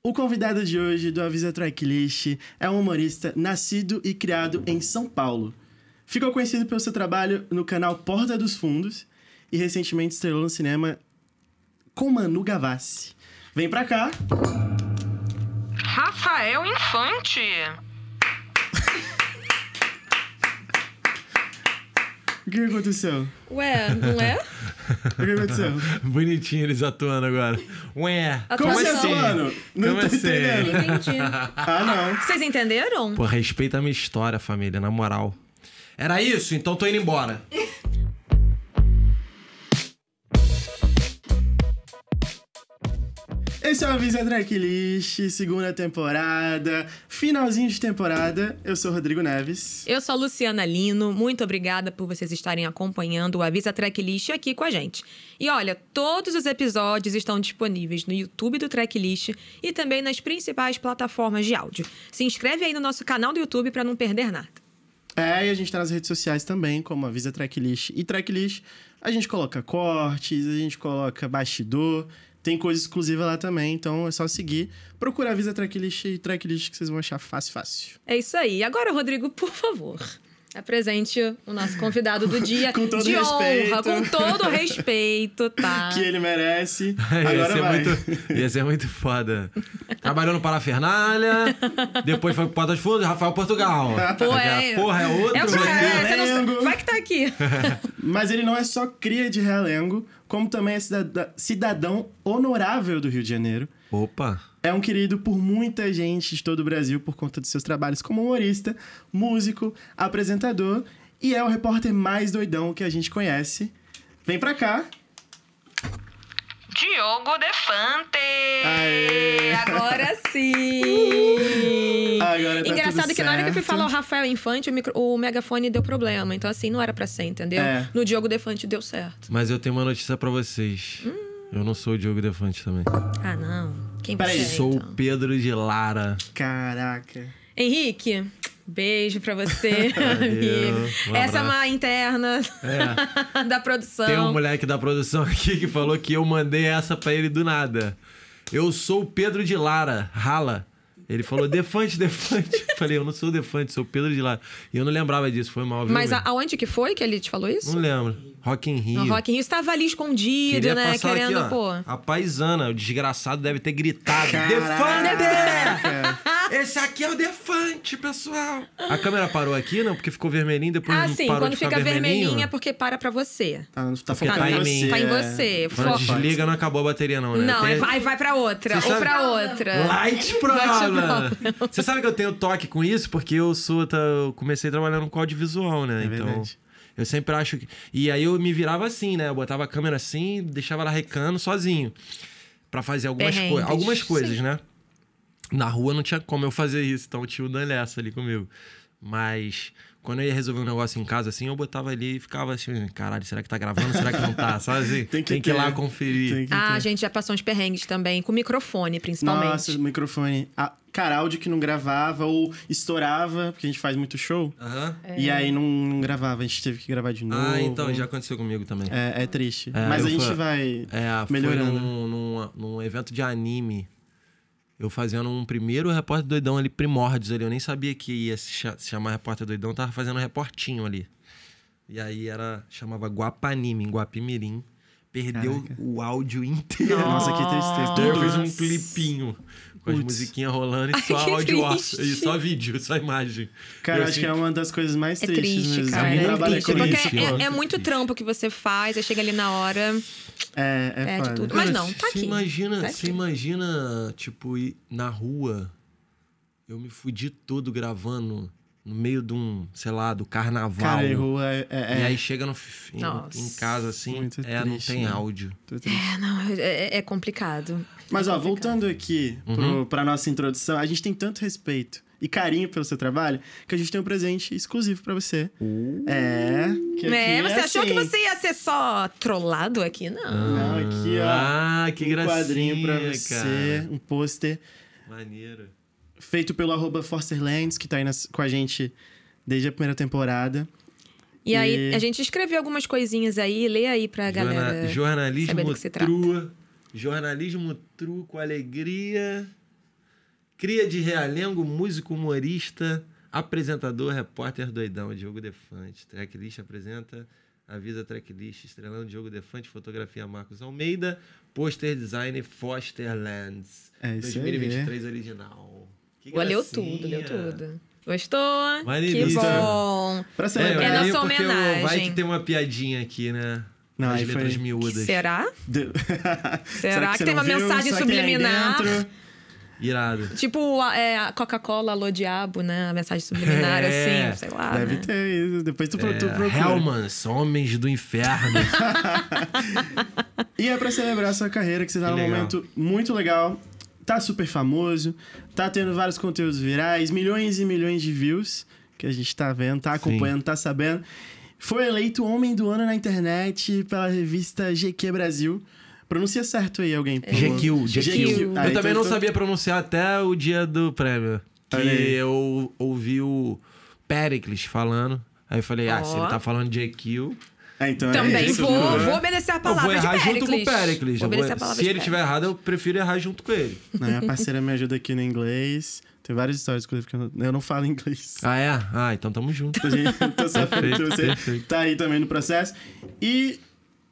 O convidado de hoje do Avisa Tracklist é um humorista nascido e criado em São Paulo. Ficou conhecido pelo seu trabalho no canal Porta dos Fundos e recentemente estrelou no cinema com Manu Gavassi. Vem pra cá. Rafael Infante. O que aconteceu? Ué, não é? O que aconteceu? Bonitinho eles atuando agora. Ué. Como Atuação. assim, mano? Não Como tô assim? entendendo. Entendi. Ah, não. Vocês entenderam? Pô, respeita a minha história, família, na moral. Era isso? Então tô indo embora. Esse é o Avisa Tracklist, segunda temporada, finalzinho de temporada. Eu sou o Rodrigo Neves. Eu sou a Luciana Lino, muito obrigada por vocês estarem acompanhando o Avisa Tracklist aqui com a gente. E olha, todos os episódios estão disponíveis no YouTube do Tracklist e também nas principais plataformas de áudio. Se inscreve aí no nosso canal do YouTube para não perder nada. É, e a gente tá nas redes sociais também, como Avisa Tracklist e Tracklist. A gente coloca cortes, a gente coloca bastidor, tem coisa exclusiva lá também, então é só seguir. Procura Avisa Tracklist e Tracklist que vocês vão achar fácil, fácil. É isso aí. Agora, Rodrigo, por favor, apresente o nosso convidado do dia. Com todo de respeito. honra, com todo respeito, tá? Que ele merece. ia, Agora ser vai. muito, ia ser muito foda. Trabalhou no Parafernália, depois foi pro Porta dos Fundos, Rafael Portugal. Pô, é- Porra, é outro É o cara, é, você não vai que tá aqui. Mas ele não é só cria de Realengo, como também é cidadã- cidadão honorável do Rio de Janeiro. Opa. É um querido por muita gente de todo o Brasil por conta de seus trabalhos como humorista, músico, apresentador e é o repórter mais doidão que a gente conhece. Vem pra cá. Diogo Defante. Aê! Agora sim! Agora tá Engraçado que na hora que eu fui falar o Rafael Infante, o, micro- o megafone deu problema. Então, assim, não era pra ser, entendeu? É. No Diogo Defante deu certo. Mas eu tenho uma notícia pra vocês. Eu não sou o Diogo Defante também. Ah, não. Quem Peraí, você é, Sou então? o Pedro de Lara. Caraca. Henrique, beijo pra você, amigo. Um Essa é uma interna da produção. Tem um moleque da produção aqui que falou que eu mandei essa pra ele do nada. Eu sou o Pedro de Lara, rala. Ele falou, Defante, Defante. Eu falei, eu não sou o Defante, sou o Pedro de Lara. E eu não lembrava disso, foi mal, viu? Mas a- aonde que foi que ele te falou isso? Não lembro. Rock in Rio. No Rock in Rio estava ali escondido, Queria né? Querendo, aqui, ó, pô. A paisana, o desgraçado deve ter gritado. Caraca. Defante! Esse aqui é o Defante, pessoal! A câmera parou aqui, não? Porque ficou vermelhinho, depois Ah, não sim, parou quando de ficar fica vermelhinho. vermelhinha é porque para pra você. Tá, tá focando tá em mim. Tá em é. você. Quando Foco. desliga, não acabou a bateria, não, né? Não, Tem- é vai, vai pra outra. Você ou sabe- pra outra. Light problem! Você sabe que eu tenho toque com isso? Porque eu sou. tá, eu comecei trabalhando com audiovisual, né? É então. verdade. Eu sempre acho que. E aí eu me virava assim, né? Eu botava a câmera assim, deixava ela recando sozinho. Pra fazer algumas, Perrengues, coi algumas coisas, sim. né? Na rua não tinha como eu fazer isso, então tinha o Danessa ali comigo. Mas quando eu ia resolver um negócio em casa, assim, eu botava ali e ficava assim, caralho, será que tá gravando? Será que não tá? Sabe assim? Tem que ir ter. lá conferir. Tem que Ah, a gente já passou uns perrengues também, com microfone, principalmente. Nossa, o microfone. Ah, cara, áudio que não gravava ou estourava, porque a gente faz muito show. Aham. E aí não, não gravava, a gente teve que gravar de novo. Ah, então, já aconteceu comigo também. É, é triste. É, Mas a gente fui- vai É, melhorando. foi num, num, num evento de anime. Eu fazendo um primeiro Repórter Doidão ali, primórdios ali. Eu nem sabia que ia se, cha- se chamar Repórter Doidão, tava fazendo um reportinho ali. E aí era. chamava Guapanime, em Guapimirim. Perdeu Caraca. o áudio inteiro. Nossa, que tristeza. Daí eu fiz um clipinho com as Putz. musiquinhas rolando e só Ai, que áudio triste. e só vídeo, só imagem. Cara, Eu acho que é assim, uma das coisas mais É tristes triste, mesmo. cara. Quem É trabalha triste. com Porque é, é muito trampo que você faz, aí chega ali na hora. É, é Perde foda. tudo. Mas não, tá Você aqui. imagina, Tá você imagina, tipo, ir na rua, eu me fudi todo gravando no meio de um, sei lá, do carnaval. Cara, errou. É, é, E é. aí chega no, em, em casa, assim, Muito é, não triste, tem né? áudio. É, não, é, é- é complicado. Mas, É ó, voltando aqui Uhum. pro, pra nossa introdução, a gente tem tanto respeito e carinho pelo seu trabalho que a gente tem um presente exclusivo pra você. É. Que aqui É, você achou que assim. você ia ser só trollado aqui? Não. Não, aqui, ó. Ah, que um gracinha, quadrinho pra você, cara. um pôster Maneiro. feito pelo arroba Forsterlands, que tá aí nas- com a gente desde a primeira temporada. E aí, E- a gente escreveu algumas coisinhas aí, lê aí pra Jorna- galera. saber jornalismo do que se trata. trua. Jornalismo true com alegria Cria de realengo, músico, humorista, apresentador, repórter doidão, Diogo Defante. Tracklist apresenta, avisa tracklist, estrelando Diogo Defante, fotografia Marcos Almeida, pôster design Foster Lands. É isso aí. 2023 original. Que Leu tudo, leu tudo. Gostou? Que Maneiríssimo. bom. Pra É, celebrar. É eu nossa homenagem. vai que tem uma piadinha aqui, né? Não, As aí foi- letras miúdas. Será? Deu- Será que você tem uma viu? mensagem Será que subliminar? Irado. Tipo a, é, Coca-Cola alô diabo, né? A mensagem subliminar, É, assim, sei lá. Deve né? ter isso. Depois tu, pro- tu É, procura. Hellmans, Homens do Inferno. E é pra celebrar sua carreira, que você tá Que num legal. momento muito legal. Tá super famoso. Tá tendo vários conteúdos virais, milhões e milhões de views. Que a gente tá vendo, tá acompanhando, tá sabendo. Foi eleito Homem do Ano na internet pela revista GQ Brasil. Pronuncia certo aí alguém. por. GQ, GQ. Ah, eu então também não tô- sabia pronunciar até o dia do prêmio. Que eu ouvi o Pericles falando. Aí eu falei, ah, se ele tá falando de GQ, Ah, então é Também isso, vou, né? vou obedecer a eu palavra vou errar de junto com o Pericles. Vou Eu vou- Se ele tiver Pericles. errado, eu prefiro errar junto com ele. Não, minha parceira me ajuda aqui no inglês. Tem várias histórias, que eu não, eu não falo inglês. Ah, é? Ah, então tamo junto. Sabendo que Perfeito, você perfeito. tá aí também no processo. E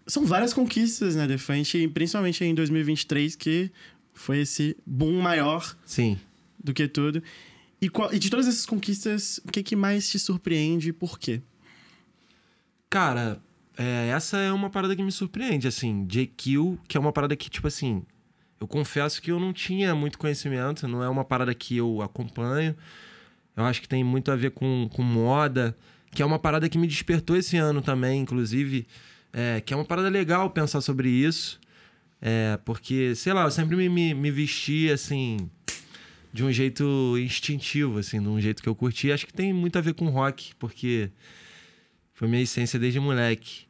são várias conquistas, né, Defante? Principalmente em 2023, que foi esse boom maior Sim. do que tudo. E, qual- e de todas essas conquistas, o que, que mais te surpreende e por quê? Cara, é, essa é uma parada que me surpreende, assim. JQ, que é uma parada que, tipo assim, eu confesso que eu não tinha muito conhecimento, não é uma parada que eu acompanho. Eu acho que tem muito a ver com, com moda, que é uma parada que me despertou esse ano também, inclusive. é, que é uma parada legal pensar sobre isso. É, porque, sei lá, eu sempre me, me, me vesti, assim, de um jeito instintivo, assim, de um jeito que eu curti. Acho que tem muito a ver com rock, porque foi minha essência desde moleque.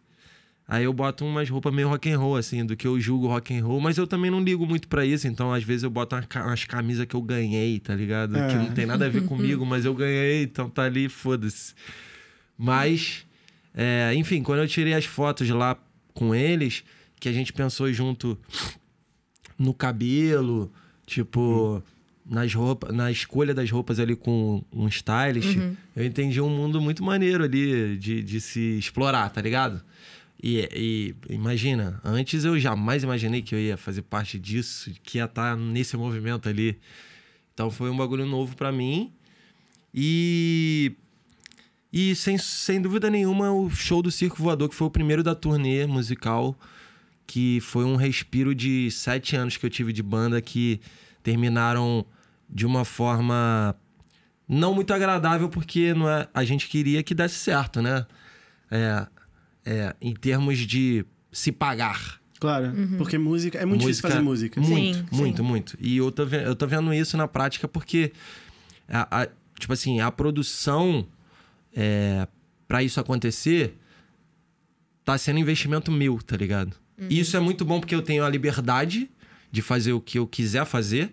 Aí eu boto umas roupas meio rock and roll, assim, do que eu julgo rock and roll, mas eu também não ligo muito pra isso, então às vezes eu boto umas camisas que eu ganhei, tá ligado? Que É. não tem nada a ver comigo, mas eu ganhei, então tá ali, foda-se. Mas, é, enfim, quando eu tirei as fotos lá com eles, que a gente pensou junto no cabelo, tipo, nas roupas, na escolha das roupas ali com um stylist, eu entendi um mundo muito maneiro ali de, de se explorar, tá ligado? E, e imagina, antes eu jamais imaginei que eu ia fazer parte disso, que ia estar nesse movimento ali. Então foi um bagulho novo pra mim. E e sem, sem dúvida nenhuma, o show do Circo Voador, que foi o primeiro da turnê musical, que foi um respiro de sete anos que eu tive de banda que terminaram de uma forma não muito agradável, porque não é, a gente queria que desse certo, né? É, é, em termos de se pagar. Claro, porque música... É muito difícil fazer música. Muito, Sim, muito, sim. muito. E eu tô, eu tô vendo isso na prática porque, a, a- tipo assim, a produção é, para isso acontecer tá sendo investimento meu, tá ligado? Uhum. E isso é muito bom porque eu tenho a liberdade de fazer o que eu quiser fazer.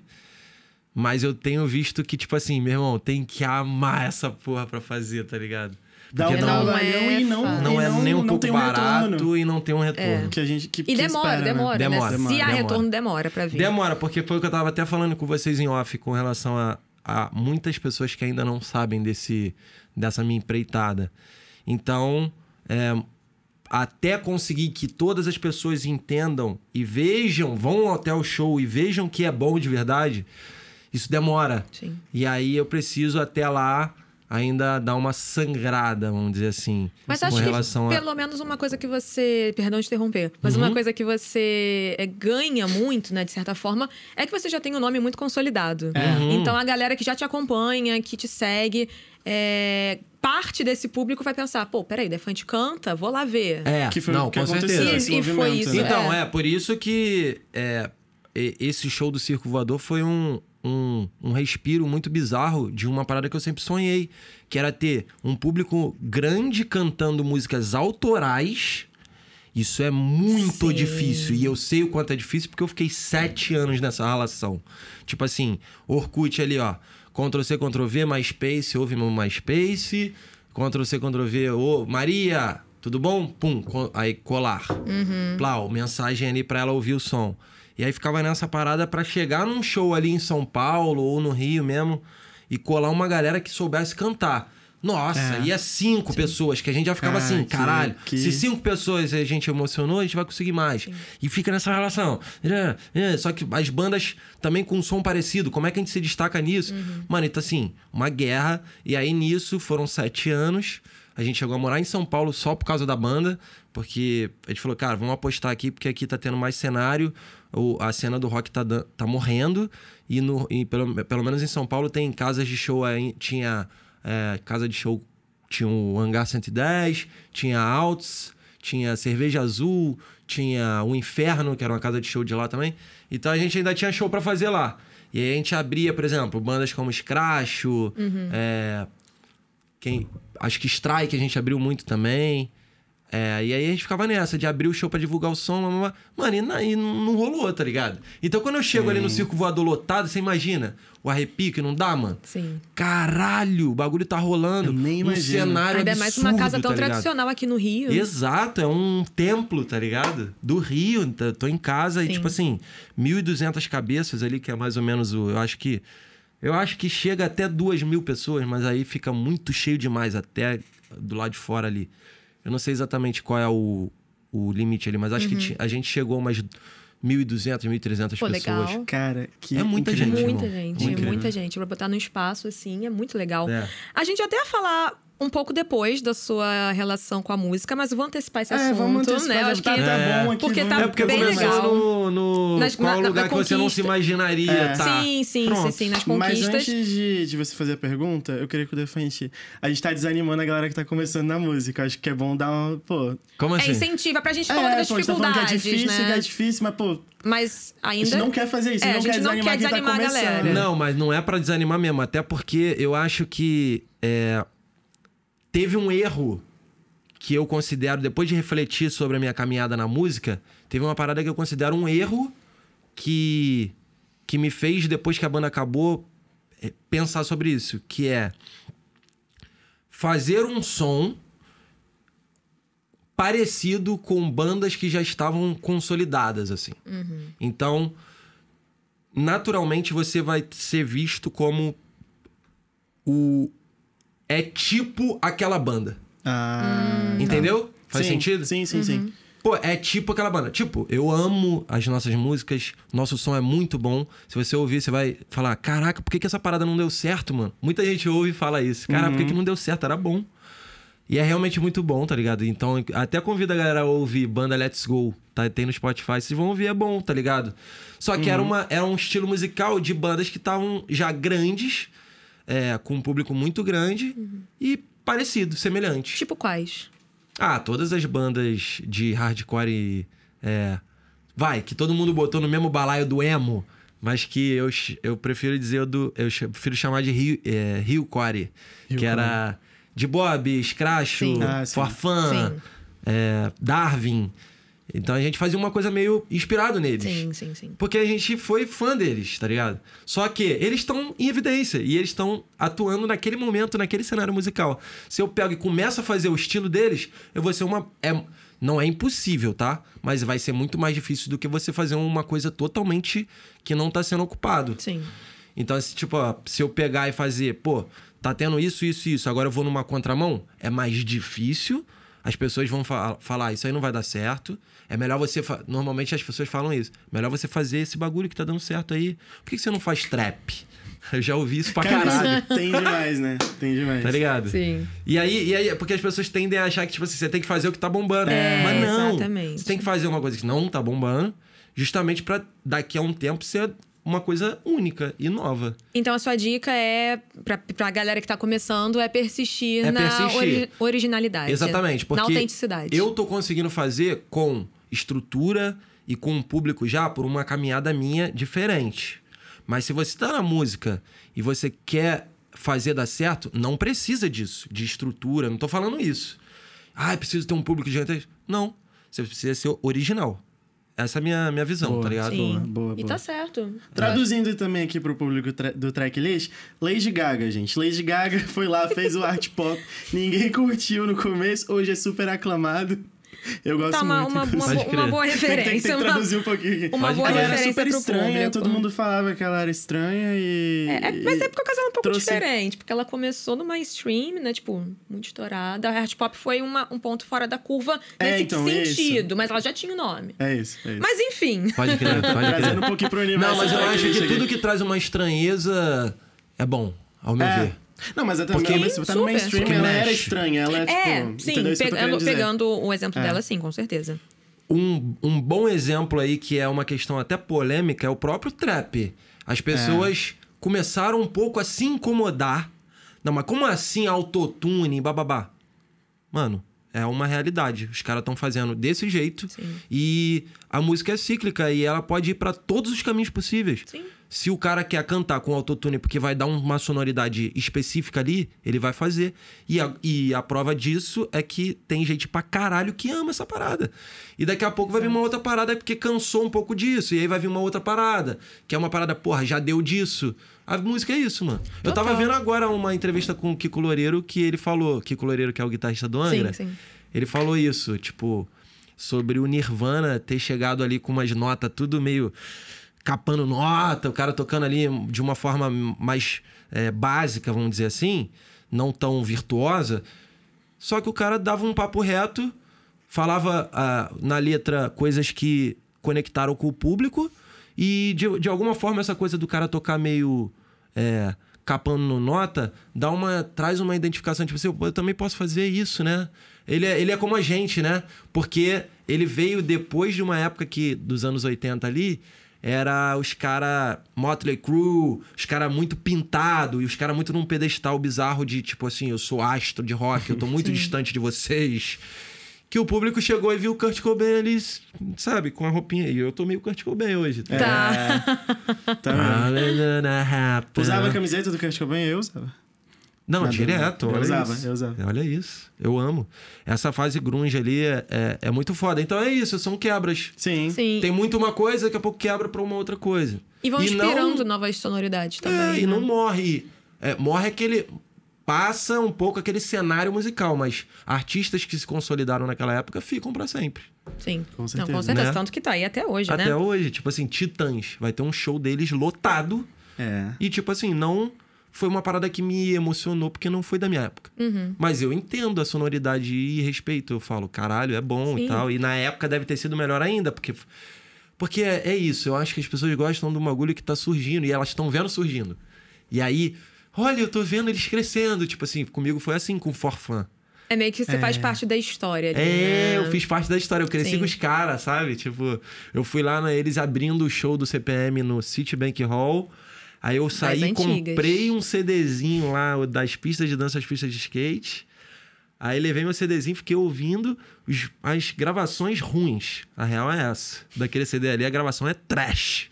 Mas eu tenho visto que, tipo assim, meu irmão, tem que amar essa porra pra fazer, tá ligado? Dá Porque um não trabalhão é e não, fácil. Não e é nem um não pouco um barato retorno e não tem um retorno. que a gente que, E que demora, espera, né? demora, Demora, né? demora, Se há demora. retorno, demora pra vir. Demora, porque foi o que eu tava até falando com vocês em off com relação a, a muitas pessoas que ainda não sabem desse, dessa minha empreitada. Então, é, até conseguir que todas as pessoas entendam e vejam, vão até o show e vejam que é bom de verdade, isso demora. Sim. E aí eu preciso até lá ainda dar uma sangrada, vamos dizer assim, Mas com acho relação que a... pelo menos uma coisa que você. Perdão de interromper. Mas Uhum. uma coisa que você é, ganha muito, né, de certa forma, é que você já tem um nome muito consolidado. Uhum. Então a galera que já te acompanha, que te segue, é, parte desse público vai pensar: pô, peraí, Defante canta, vou lá ver. É, Que foi não, o que com certeza. E- e foi isso, né? Então, É. é, por isso que é, esse show do Circo Voador foi um, um, um respiro muito bizarro de uma parada que eu sempre sonhei, que era ter um público grande cantando músicas autorais. Isso é muito Sim. difícil. E eu sei o quanto é difícil porque eu fiquei sete anos nessa relação. Tipo assim, Orkut ali, ó. Ctrl-C, Ctrl-V, MySpace, ouve meu MySpace. Ctrl-C, Ctrl-V, ô, Maria, tudo bom? Pum, aí colar. Plau, mensagem ali pra ela ouvir o som. E aí ficava nessa parada pra chegar num show ali em São Paulo ou no Rio mesmo e colar uma galera que soubesse cantar. Nossa, É. ia cinco pessoas, que a gente já ficava Ah, assim, que- caralho, que- se cinco pessoas a gente emocionou, a gente vai conseguir mais. E fica nessa relação. É, é, só que as bandas também com um som parecido, como é que a gente se destaca nisso? Mano, então assim, uma guerra. E aí nisso foram sete anos. A gente chegou a morar em São Paulo só por causa da banda, porque a gente falou, cara, vamos apostar aqui, porque aqui tá tendo mais cenário, o- a cena do rock tá, tá morrendo, e, no, e pelo, pelo menos em São Paulo tem casas de show, tinha é, casa de show, tinha o Hangar 110, tinha Alts, tinha Cerveja Azul, tinha o Inferno, que era uma casa de show de lá também. Então a gente ainda tinha show pra fazer lá. E aí a gente abria, por exemplo, bandas como Scratcho, é, quem, acho que Strike a gente abriu muito também. É, e aí a gente ficava nessa, de abrir o show pra divulgar o som. Mano, e, na- e não, não rolou, tá ligado? Então quando eu chego ali no circo voador lotado, você imagina o arrepio que não dá, mano? Sim. Caralho, o bagulho tá rolando. Eu nem um imagino. cenário Ainda mais uma absurdo, casa tão tá tradicional aqui no Rio. Exato, é um templo, tá ligado? Do Rio, tô em casa Sim. e tipo assim, 1.200 cabeças ali, que é mais ou menos o, eu acho que eu acho que chega até duas mil pessoas, mas aí fica muito cheio demais até do lado de fora ali. Eu não sei exatamente qual é o, o limite ali, mas acho que ti- a gente chegou a umas 1.200, 1.300 Pô, pessoas. legal. Cara, que. É muita incrível. gente, Muita irmão. gente, Muito muita incrível. gente. Pra botar no espaço, assim, é muito legal. É. A gente até ia falar um pouco depois da sua relação com a música, mas eu vou antecipar esse É, assunto, vamos antecipar, né? Eu acho tá, que tá É. bom aqui. Porque tá É porque bem começou legal. no, no Nas- qual na- na- lugar na que você não se imaginaria, É. tá? Sim, sim, sim, Pronto. sim, nas Mas conquistas. antes de, de você fazer a pergunta, eu queria que o Defante. A gente tá desanimando a galera que tá começando na música. Acho que é bom dar uma. Pô. Como É assim? incentiva pra gente É, falar das pô, a gente tá que é dificuldades, difícil, que né? é difícil, mas, pô, Mas a ainda. gente não quer fazer isso. É, não a quer gente não desanimar quer tá desanimar a começando. galera. Não, mas não é pra desanimar mesmo, até porque eu acho que é, teve um erro que eu considero, depois de refletir sobre a minha caminhada na música, teve uma parada que eu considero um erro que, que me fez, depois que a banda acabou, é, pensar sobre isso, que é fazer um som parecido com bandas que já estavam consolidadas, assim. Então, naturalmente você vai ser visto como o é tipo aquela banda. Ah. Entendeu? Faz sim, sentido? Sim, sim, sim. Pô, é tipo aquela banda. Tipo, eu amo as nossas músicas, nosso som é muito bom. Se você ouvir, você vai falar: Caraca, por que, que essa parada não deu certo, mano? Muita gente ouve e fala isso. Caraca, por que, que não deu certo? Era bom. E é realmente muito bom, tá ligado? Então, até convido a galera a ouvir banda Let's Go, tá? Tem no Spotify, vocês vão ouvir, é bom, tá ligado? Só que era, uma, era um estilo musical de bandas que estavam já grandes, é, com um público muito grande e parecido, semelhante. Tipo quais? Ah, todas as bandas de hardcore e, é, vai, que todo mundo botou no mesmo balaio do emo, mas que eu, eu prefiro dizer do, eu prefiro chamar de Rio, é, Rio Core, que Rio era de Bob, Scratch. Ah. Forfan, é, Darwin. Então a gente fazia uma coisa meio inspirado neles. Sim, sim, sim. Porque a gente foi fã deles, tá ligado? Só que eles estão em evidência e eles estão atuando naquele momento, naquele cenário musical. Se eu pego e começo a fazer o estilo deles, eu vou ser uma. É, não é impossível, tá? Mas vai ser muito mais difícil do que você fazer uma coisa totalmente que não tá sendo ocupado. Sim. Então, tipo, ó, se eu pegar e fazer, pô, tá tendo isso, isso, isso, agora eu vou numa contramão, é mais difícil. As pessoas vão fa- falar, isso aí não vai dar certo. É melhor você. fa- Normalmente as pessoas falam isso. Melhor você fazer esse bagulho que tá dando certo aí. Por que, que você não faz trap? Eu já ouvi isso pra caralho. Tem demais, né? Tem demais. Tá ligado? Sim. E aí, e aí, porque as pessoas tendem a achar que, tipo assim, você tem que fazer o que tá bombando. É, Mas não. exatamente. Você tem que fazer uma coisa que não tá bombando, justamente pra daqui a um tempo ser uma coisa única e nova. Então a sua dica é, pra, pra galera que tá começando, é persistir É na persistir. ori- originalidade. Exatamente, porque Na autenticidade. eu tô conseguindo fazer com estrutura e com um público já por uma caminhada minha diferente. Mas se você tá na música e você quer fazer dar certo, não precisa disso, de estrutura, não tô falando isso. Ah, preciso ter um público gigantesco. Não, você precisa ser original. Essa é a minha, minha visão, Boa. tá ligado? Sim. Boa, boa, E boa. tá certo. Traduzindo também aqui pro público tra- do tracklist, Lady Gaga, gente. Lady Gaga foi lá, fez o art pop. Ninguém curtiu no começo, hoje é super aclamado. Eu gosto Tá uma, muito. uma, uma, bo- uma boa Tem, tem, referência. tem que uma- traduzir um pouquinho. uma Pode boa ela era referência super pro estranha, público. todo mundo falava que ela era estranha e. É, é, mas é porque a casa é um pouco trouxe- diferente, porque ela começou no mainstream, né? Tipo, muito estourada. A Art Pop foi uma- um ponto fora da curva É, nesse então, isso. sentido, mas ela já tinha o nome. É isso, é isso. Mas enfim. Pode crer, pode Trazendo crer. um pouquinho pro universo. Não, mas eu acho que tudo que traz uma estranheza é bom, ao meu É. ver. Não, mas até Porque- mas você tá no mainstream, ela era Mexe. estranha. Ela é, tipo. É, entendeu? sim, Isso que eu tô pegando, pegando o exemplo É. dela, sim, com certeza. Um, um bom exemplo aí, que é uma questão até polêmica, é o próprio trap. As pessoas começaram um pouco a se incomodar. Não, mas como assim autotune, bababá? Mano, é uma realidade. Os caras estão fazendo desse jeito. Sim. E a música é cíclica e ela pode ir pra todos os caminhos possíveis. Sim. Se o cara quer cantar com autotune porque vai dar uma sonoridade específica ali, ele vai fazer. E a, e a prova disso é que tem gente pra caralho que ama essa parada. E daqui a pouco vai vir uma outra parada porque cansou um pouco disso. E aí vai vir uma outra parada, que é uma parada, porra, já deu disso. A música é isso, mano. Eu tava Total. vendo agora uma entrevista com o Kiko Loureiro que ele falou, Kiko Loureiro, que é o guitarrista do Angra, Sim, sim. ele falou isso, tipo, sobre o Nirvana ter chegado ali com umas notas tudo meio capando nota, o cara tocando ali de uma forma mais é, básica, vamos dizer assim, não tão virtuosa. Só que o cara dava um papo reto, falava ah, na letra coisas que conectaram com o público e de, de alguma forma essa coisa do cara tocar meio é, capando no nota dá uma traz uma identificação tipo assim, "Pô, eu também posso fazer isso, né? Ele é, ele é como a gente, né? Porque ele veio depois de uma época que dos anos 80 ali era os cara Motley Crue, os cara muito pintado e os cara muito num pedestal bizarro de tipo assim, eu sou astro de rock, eu tô muito distante de vocês. Que o público chegou e viu o Kurt Cobain ali, sabe, com a roupinha. E eu tô meio Kurt Cobain hoje. É, Tá. tá Usava a camiseta do Kurt Cobain? Eu usava. Não, Nada, direto. eu olha usava, isso. eu usava. Olha isso. Eu amo. Essa fase grunge ali é, é, é muito foda. Então é isso, são quebras. Sim. Sim. Tem muito uma coisa, daqui a pouco quebra pra uma outra coisa. E vão não- inspirando novas sonoridades também. É, e né? não morre. É, morre aquele. Passa um pouco aquele cenário musical, mas artistas que se consolidaram naquela época ficam pra sempre. Sim. Com Não, certeza. com certeza. Né? Tanto que tá aí até hoje, Até né? hoje, tipo assim, Titãs. Vai ter um show deles lotado. É. E, tipo assim, não foi uma parada que me emocionou porque não foi da minha época. Uhum. Mas eu entendo a sonoridade e respeito. Eu falo, caralho, é bom Sim. e tal. E na época deve ter sido melhor ainda, porque. Porque é, é isso, eu acho que as pessoas gostam um bagulho que tá surgindo e elas estão vendo surgindo. E aí, olha, eu tô vendo eles crescendo. Tipo assim, comigo foi assim com o Forfã. É meio que você faz parte da história. ali, É, né? eu fiz parte da história. Eu cresci Sim. com os caras, sabe? Tipo, eu fui lá, na, eles abrindo o show do CPM no Citibank Hall. Aí eu saí, comprei um CDzinho lá das pistas de dança, as pistas de skate. Aí levei meu CDzinho, fiquei ouvindo os- as gravações ruins. A real é essa. Daquele CD ali, a gravação é trash.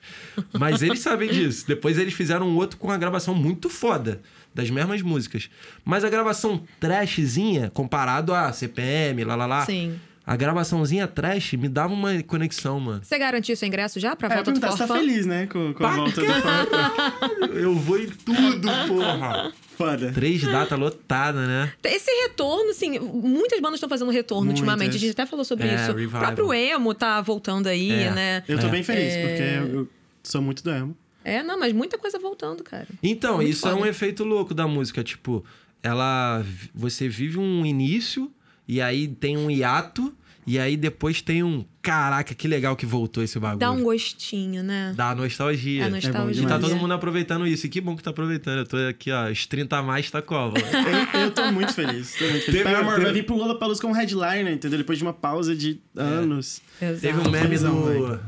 Mas eles sabem disso. Depois eles fizeram um outro com a gravação muito foda. Das mesmas músicas. Mas a gravação trashzinha, comparado a CPM, lá lá lá. Sim. A gravaçãozinha trash me dava uma conexão, mano. Você garantiu seu ingresso já pra É, eu volta do perguntar, você tá Forfã? feliz, né? Com, com a volta do Forfã. Eu vou em tudo, porra. Foda. Três datas lotadas, né? Esse retorno, assim, muitas bandas estão fazendo retorno Muitas. ultimamente. A gente até falou sobre É, isso. revival. O próprio emo tá voltando aí, É. né? Eu tô É. bem feliz, É. porque eu, sou muito do emo. É, não, mas muita coisa voltando, cara. Então, isso é foda. um efeito louco da música. Tipo, ela. Você vive um início, e aí tem um hiato, e aí depois tem um. Caraca, que legal que voltou esse bagulho. Dá um gostinho, né? Dá nostalgia. A bom nostalgia. E tá todo mundo aproveitando isso. E que bom que tá aproveitando. Eu tô aqui, ó, os 30 a mais tá cova. Eu, eu tô muito feliz. Tô muito feliz. Teve- Paramore teve- vai vir pro Palusa como headliner, entendeu? Depois de uma pausa de anos. Exato. Teve um meme do.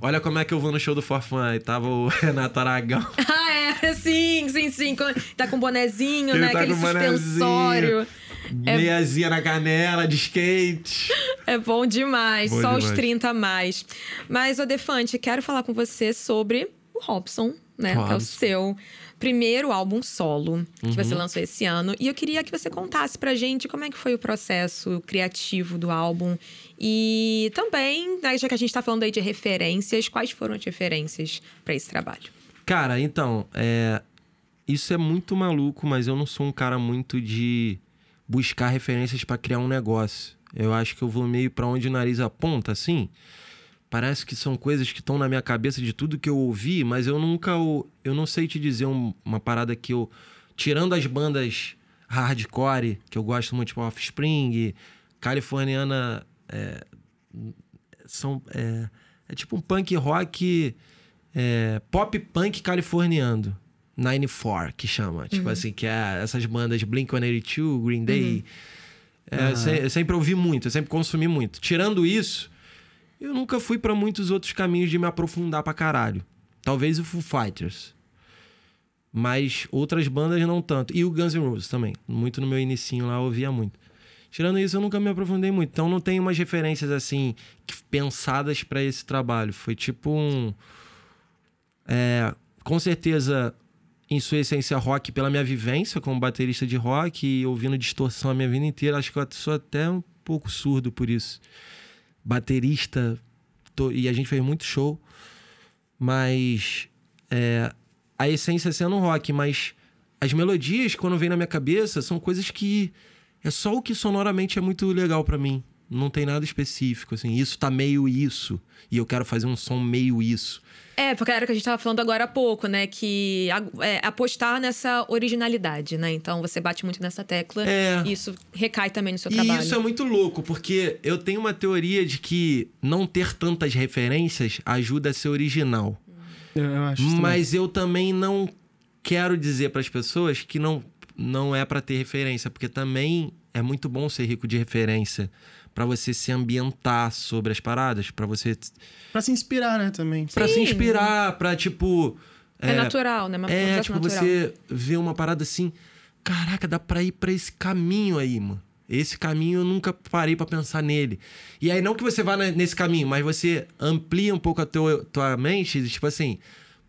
Olha como é que eu vou no show do Forfã. E tava o Renato Aragão. Ah, é, sim, sim, sim. Tá com bonezinho, Ele né? tá Aquele com bonezinho. Suspensório. Meiazinha na canela, de skate. É bom demais, Bom só os demais. 30 a mais. Mas, Odefante, quero falar com você sobre o Robson, né? Que é o seu primeiro álbum solo que você Uhum. lançou esse ano. E eu queria que você contasse pra gente como é que foi o processo criativo do álbum. E também, né, já que a gente tá falando aí de referências, quais foram as referências pra esse trabalho? Cara, então, é... isso é muito maluco, mas eu não sou um cara muito de buscar referências pra criar um negócio. Eu acho que eu vou meio pra onde o nariz aponta, assim. Parece que são coisas que estão na minha cabeça de tudo que eu ouvi, mas eu nunca. Eu não sei te dizer um- uma parada que eu. Tirando as bandas hardcore, que eu gosto muito, tipo Offspring, Californiana. é, são. É, é tipo um punk rock. é, pop punk californiano. 94, que chama. Tipo assim, que é essas bandas Blink-182, Green Day. É, eu, se- eu sempre ouvi muito, eu sempre consumi muito. Tirando isso, eu nunca fui pra muitos outros caminhos de me aprofundar pra caralho. Talvez o Foo Fighters. Mas outras bandas não tanto. E o Guns N' Roses também. Muito no meu inicinho lá eu ouvia muito. Tirando isso, eu nunca me aprofundei muito. Então não tenho umas referências assim pensadas pra esse trabalho. Foi tipo um. É, com certeza, em sua essência, rock pela minha vivência como baterista de rock e ouvindo distorção a minha vida inteira. Acho que eu sou até um pouco surdo por isso. Baterista, tô- e a gente fez muito show, mas é, a essência sendo rock, mas as melodias, quando vem na minha cabeça, são coisas que é só o que sonoramente é muito legal pra mim. Não tem nada específico, assim. Isso tá meio isso. E eu quero fazer um som meio isso. É, porque era o que a gente tava falando agora há pouco, né? Que a- é, apostar nessa originalidade, né? Então você bate muito nessa tecla. É. E isso recai também no seu E trabalho. isso é muito louco, porque eu tenho uma teoria de que não ter tantas referências ajuda a ser original. Eu, eu acho isso também. Mas eu também não quero dizer para as pessoas que não, não é para ter referência, porque também é muito bom ser rico de referência para você se ambientar sobre as paradas, para você Pra se inspirar, né, também. para se inspirar, para tipo É, natural, né? Uma é, tipo, natural. você vê uma parada assim, caraca, dá pra ir pra esse caminho aí, mano. Esse caminho eu nunca parei pra pensar nele. E aí, não que você vá nesse caminho, mas você amplia um pouco a teu, tua mente, e, tipo assim,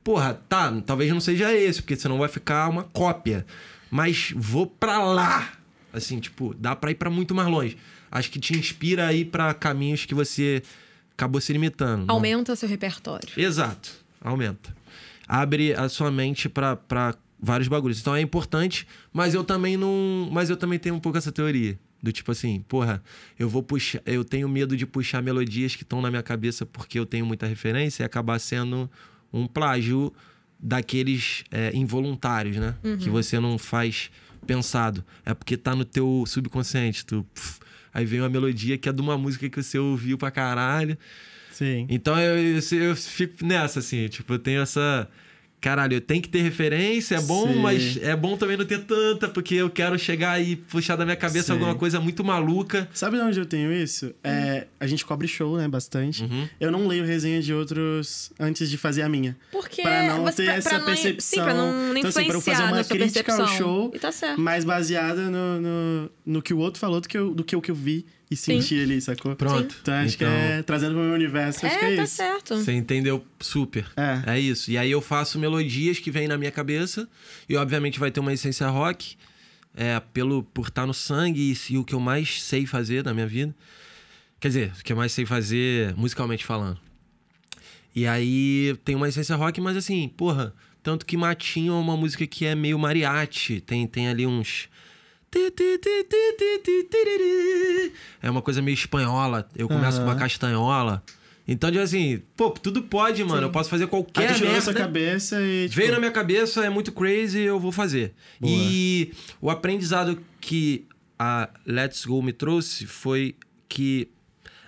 porra, tá, talvez não seja esse, porque senão vai ficar uma cópia. Mas vou pra lá. Assim, tipo, dá pra ir pra muito mais longe. Acho que te inspira a ir pra caminhos que você acabou se limitando. Aumenta seu repertório. Exato, aumenta. Abre a sua mente pra pra vários bagulhos. Então é importante, mas eu também não, mas eu também tenho um pouco essa teoria do tipo assim, porra, eu vou puxar, eu tenho medo de puxar melodias que estão na minha cabeça porque eu tenho muita referência e acabar sendo um plágio daqueles é, involuntários, né? Que você não faz pensado. É porque tá no teu subconsciente, tu aí vem uma melodia que é de uma música que você ouviu pra caralho. Sim. Então eu, eu, eu fico nessa, assim, tipo, eu tenho essa. Caralho, eu tenho que ter referência, é bom, Sim. mas é bom também não ter tanta, porque eu quero chegar e puxar da minha cabeça Sim. alguma coisa muito maluca. Sabe de onde eu tenho isso? É, a gente cobre show, né, bastante. Uhum. Eu não leio resenha de outros antes de fazer a minha. Porque Pra não você- ter pra- essa pra não- percepção. Sim, pra não, não Então, assim, pra eu fazer uma crítica ao show, E tá certo. mais baseada no, no, no que o outro falou do que, eu, do que o que eu vi e Sim. senti ali, sacou? Pronto. Então acho que é trazendo pro meu universo, acho que É, é tá isso. certo. Você entendeu super. É. É isso. E aí eu faço melodias que vêm na minha cabeça. E obviamente vai ter uma essência rock. É, pelo, por estar no sangue e, e o que eu mais sei fazer na minha vida. Quer dizer, o que eu mais sei fazer musicalmente falando. E aí tem uma essência rock, mas assim, porra, tanto que Matinho é uma música que é meio mariachi. Tem, tem ali uns. É uma coisa meio espanhola. Eu começo com uma castanhola. Então, tipo assim, pô, tudo pode, mano. Eu posso fazer qualquer tu tirou na cabeça e. Tipo, Veio na minha cabeça, é muito crazy, eu vou fazer. Boa. E o aprendizado que a Let's Go me trouxe foi que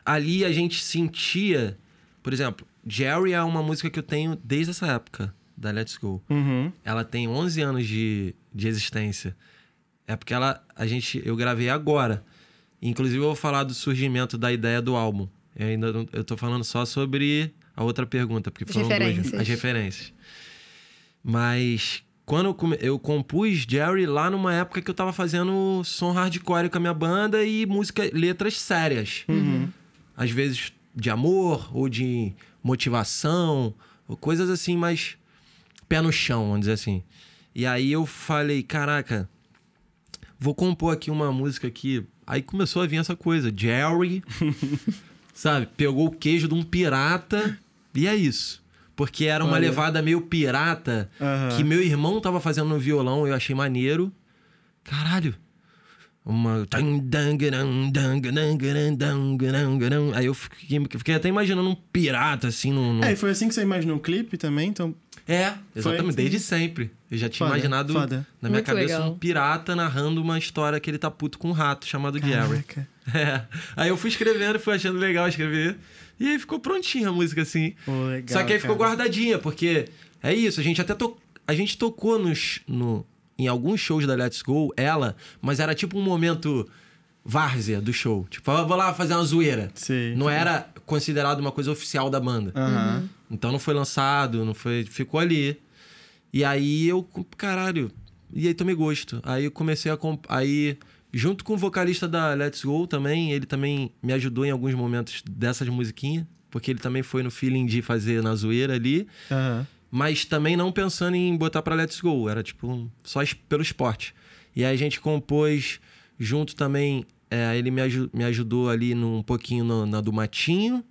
ali a gente sentia, por exemplo, Jerry é uma música que eu tenho desde essa época da Let's Go. Uhum. Ela tem 11 anos de, de existência. É porque ela, a gente, eu gravei agora. Inclusive eu vou falar do surgimento da ideia do álbum. Eu ainda eu tô falando só sobre a outra pergunta, porque foram duas, referências. as referências. Mas quando eu, come- eu compus Jerry lá numa época que eu tava fazendo som hardcore com a minha banda e música, letras sérias. Às vezes de amor ou de motivação, ou coisas assim, mais pé no chão, vamos dizer assim. E aí eu falei, caraca, vou compor aqui uma música aqui. Aí começou a vir essa coisa, Jerry, sabe? Pegou o queijo de um pirata e é isso. Porque era uma Olha. levada meio pirata Aham. que meu irmão tava fazendo no violão, eu achei maneiro. Caralho, uma. Aí eu fiquei, fiquei até imaginando um pirata, assim, num. num- É, e foi assim que você imaginou o clipe também, então. É, exatamente, Foi- desde sempre. Eu já tinha Foda, imaginado foda. na minha Muito cabeça legal. um pirata narrando uma história que ele tá puto com um rato chamado Jerry. Caraca. É. Aí eu fui escrevendo, fui achando legal escrever. E aí ficou prontinha a música assim. Pô, legal, Só que aí ficou cara. guardadinha, porque é isso, a gente até to... a gente tocou nos, no, em alguns shows da Let's Go, ela, mas era tipo um momento várzea do show. Tipo, "Ah, vou lá fazer uma zoeira. Sei. Não era considerado uma coisa oficial da banda. Aham. Então não foi lançado, não foi. Ficou ali. E aí eu, caralho. E aí tomei gosto. Aí eu comecei a. comp- Aí, junto com o vocalista da Let's Go também, ele também me ajudou em alguns momentos dessas musiquinhas. Porque ele também foi no feeling de fazer na zoeira ali. Aham. Mas também não pensando em botar pra Let's Go. Era tipo só pelo esporte. E aí a gente compôs junto também. É, ele me, aju- me ajudou ali num um pouquinho no- na do Matinho.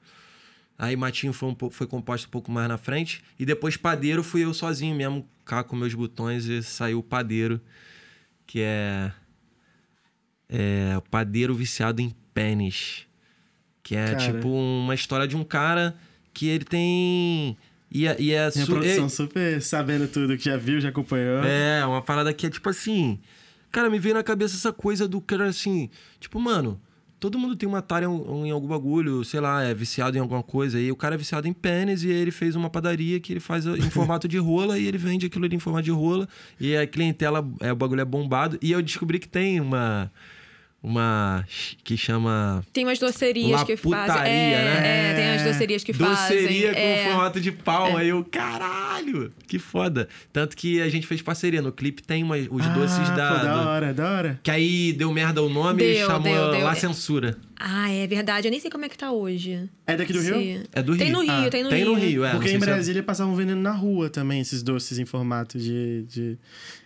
Aí Matinho foi, um, foi composto um pouco mais na frente. E depois Padeiro fui eu sozinho mesmo, cá com meus botões e saiu o Padeiro, que é. É. o Padeiro viciado em pênis. Que é Cara. tipo uma história de um cara que ele tem. E é, e é Minha su- produção super sabendo tudo, que já viu, já acompanhou. é, uma parada que é tipo assim. Cara, me veio na cabeça essa coisa do cara assim. Tipo, mano, todo mundo tem uma tara em, em algum bagulho, sei lá, é viciado em alguma coisa. E o cara é viciado em pênis e ele fez uma padaria que ele faz em formato de rola e ele vende aquilo ali em formato de rola. E a clientela, é, o bagulho é bombado. E eu descobri que tem uma. Uma. que chama. Tem umas docerias que fazem. É, né? é, tem umas docerias que fazem. Doceria com é. formato de pau. Aí eu, caralho, que foda. Tanto que a gente fez parceria. No clipe tem uma- os Ah, doces da. Pô, da do- hora, da hora. Que aí deu merda o nome e Deu, chamou deu, deu. La Censura. Ah, é verdade. Eu nem sei como é que tá hoje. É daqui do Rio? Se- É do Tem Rio. no Rio, Ah, tem no tem Rio. no Rio, é. Porque em se é- Brasília passavam vendendo na rua também esses doces em formato de. de,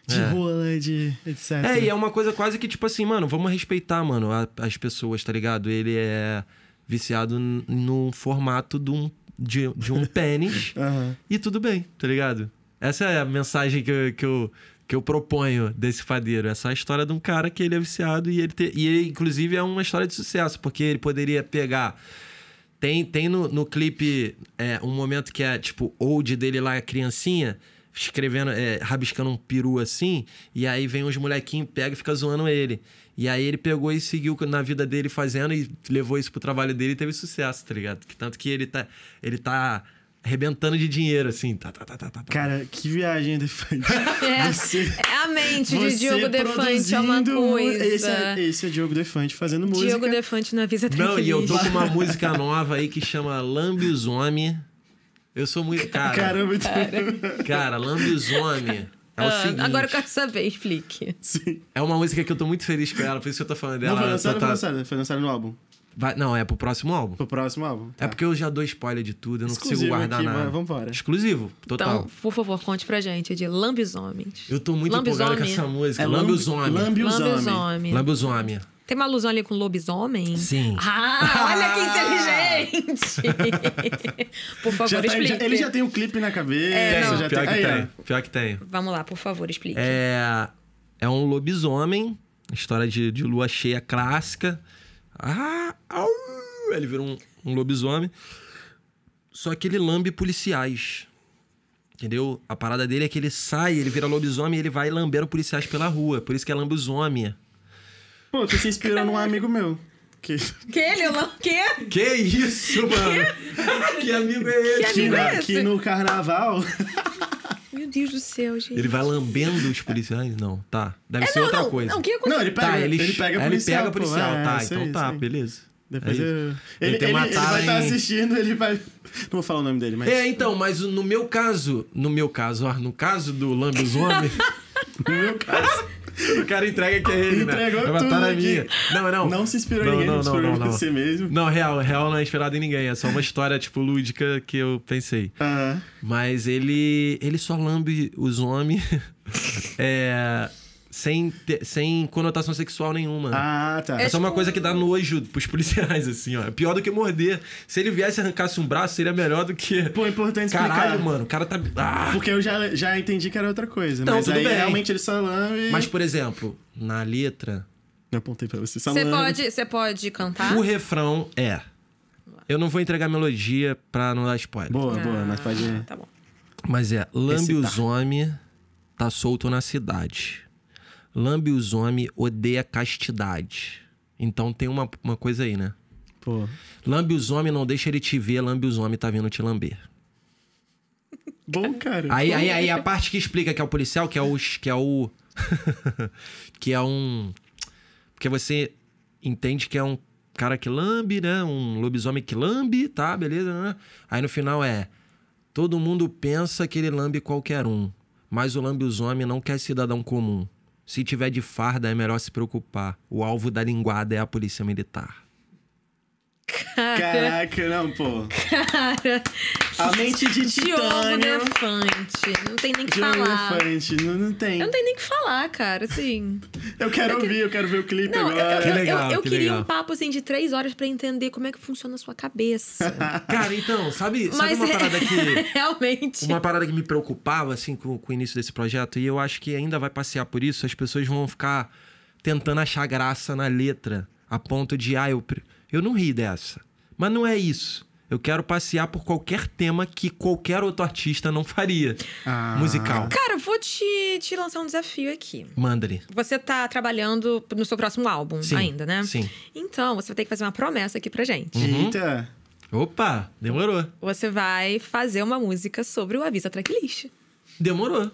de É. rola, de etc. É, e é uma coisa quase que tipo assim, mano, vamos respeitar, mano, a- as pessoas, tá ligado? Ele é viciado n- num formato de um, de, de um pênis. Aham. E tudo bem, tá ligado? Essa é a mensagem que eu, que eu, que eu proponho desse fadeiro. Essa é a história de um cara que ele é viciado e ele, te- e ele inclusive, é uma história de sucesso, porque ele poderia pegar. Tem, tem no, no clipe é, um momento que é tipo old dele lá, criancinha, escrevendo, é, rabiscando um peru assim, e aí vem uns molequinhos, pega e fica zoando ele. E aí ele pegou e seguiu na vida dele fazendo e levou isso pro trabalho dele e teve sucesso, tá ligado? Que Tanto que ele tá, ele tá arrebentando de dinheiro, assim. Tá, tá, tá, tá, tá, tá. Cara, que viagem elefante. É, Você, é a mente de Diogo Defante é uma coisa. Esse é, esse é Diogo Defante fazendo música. Diogo Defante na Visa Não, e eu tô com uma música nova aí que chama Lambisome. Eu sou muito. Cara, Caramba, então. cara Lambisome é o Ah, seguinte. agora eu quero saber, explique. Sim. É uma música que eu tô muito feliz com ela, por isso que eu tô falando dela. Não, foi Ela lançado, tá- foi lançado. Foi lançado no álbum. Vai- não, é pro próximo álbum. Pro próximo álbum. É porque eu já dou spoiler de tudo, eu não consigo Exclusivo guardar aqui, nada. mas vambora. Exclusivo, total. Então, por favor, conte pra gente de Lambisomens. eu tô muito empolgado com essa música. É Lambisome. Lambiosome. Lambisome. Lambisome. Tem uma alusão ali com lobisomem? Sim. Ah, olha que inteligente! por favor, Já tá- explique. já- ele já tem um clipe na cabeça. É, não. já pior, tem... que Aí, tem. pior que tem. Vamos lá, por favor, explique. É, é um lobisomem, história de, de lua cheia clássica. Ah, au, ele vira um, um lobisomem. Só que ele lambe policiais. Entendeu? A parada dele é que ele sai, ele vira lobisomem e ele vai lambendo policiais pela rua. Por isso que é lambisomem. Pô, tu se inspirou num amigo meu. Que, Que ele, o quê? Que isso, mano? que amigo é esse? Que que, amigo é esse? que no carnaval. Meu Deus do céu, gente. Ele vai lambendo os policiais? Não, tá. Deve É, ser não, outra não, coisa. Não, o que aconteceu? Não, ele pega, Tá, ele, ele, pega aí policial. Ele pega pô. policial, É, tá. Então aí, tá, beleza. Depois É eu... Ele, ele, uma ele vai estar em- assistindo, ele vai. Não vou falar o nome dele, mas. É, então, mas no meu caso, no meu caso, ó, no caso do lambisomem, No meu caso. o cara entrega que é ele, né? Entregou É uma tudo tara aqui. minha. Não, não. Não se inspirou em Não, ninguém, não, não, se inspirou em você mesmo. Não, real, real não é inspirado em ninguém. É só uma história, tipo, lúdica que eu pensei. Aham. Mas ele, ele só lambe os homens é, sem, ter- sem conotação sexual nenhuma. Ah, tá. É só uma tipo- coisa que dá nojo pros policiais, assim, ó. É pior do que morder. Se ele viesse e arrancasse um braço, seria melhor do que. Pô, é importante explicar. Caralho, mano, o cara tá. Ah! Porque eu já, já entendi que era outra coisa. Não, mas tudo aí bem. realmente ele só lambe. Mas, por exemplo, na letra, Eu apontei pra você. Você pode, você pode cantar? O refrão é. Eu não vou entregar a melodia pra não dar spoiler. Boa, boa, mas pode. Ah, Tá bom. Mas é, lambe os Recitar. homem, tá solto na cidade. Lambe os homem, odeia castidade. Então tem uma, uma coisa aí, né? Pô. Lambe os homem, não deixa ele te ver, lambe os homem, tá vindo te lamber. Bom, cara. Aí, aí, aí a parte que explica que é o policial, que é o. Que é o. que é um. Porque você entende que é um cara que lambe, né? Um lobisomem que lambe, tá? Beleza, né? Aí no final é. Todo mundo pensa que ele lambe qualquer um, mas o lambe os homens não quer cidadão comum. Se tiver de farda, é melhor se preocupar. O alvo da linguada é a polícia militar. Caraca, não, pô. Cara, A mente de Diogo titânio. Defante. Não tem nem o que Diogo falar. Elefante. Não, não tem. Eu não tenho nem o que falar, cara, assim. Eu quero ouvir, eu quero ver o clipe Não, eu, eu, agora. Que eu- legal, eu que queria legal. um papo assim de três horas pra entender como é que funciona a sua cabeça. Cara, então, sabe, sabe Mas uma é- parada que. realmente. Uma parada que me preocupava, assim, com, com o início desse projeto, e eu acho que ainda vai passear por isso, as pessoas vão ficar tentando achar graça na letra, a ponto de, ah, eu, pre- eu não ri dessa. Mas não é isso. Eu quero passear por qualquer tema que qualquer outro artista não faria. Ah. Musical. Cara, eu vou te, te lançar um desafio aqui. Manda-lhe. Você tá trabalhando no seu próximo álbum Sim, ainda, né? sim. Então, você vai ter que fazer uma promessa aqui pra gente. Uhum. Eita. Opa, demorou. Você vai fazer uma música sobre o Avisa Tracklist. Demorou.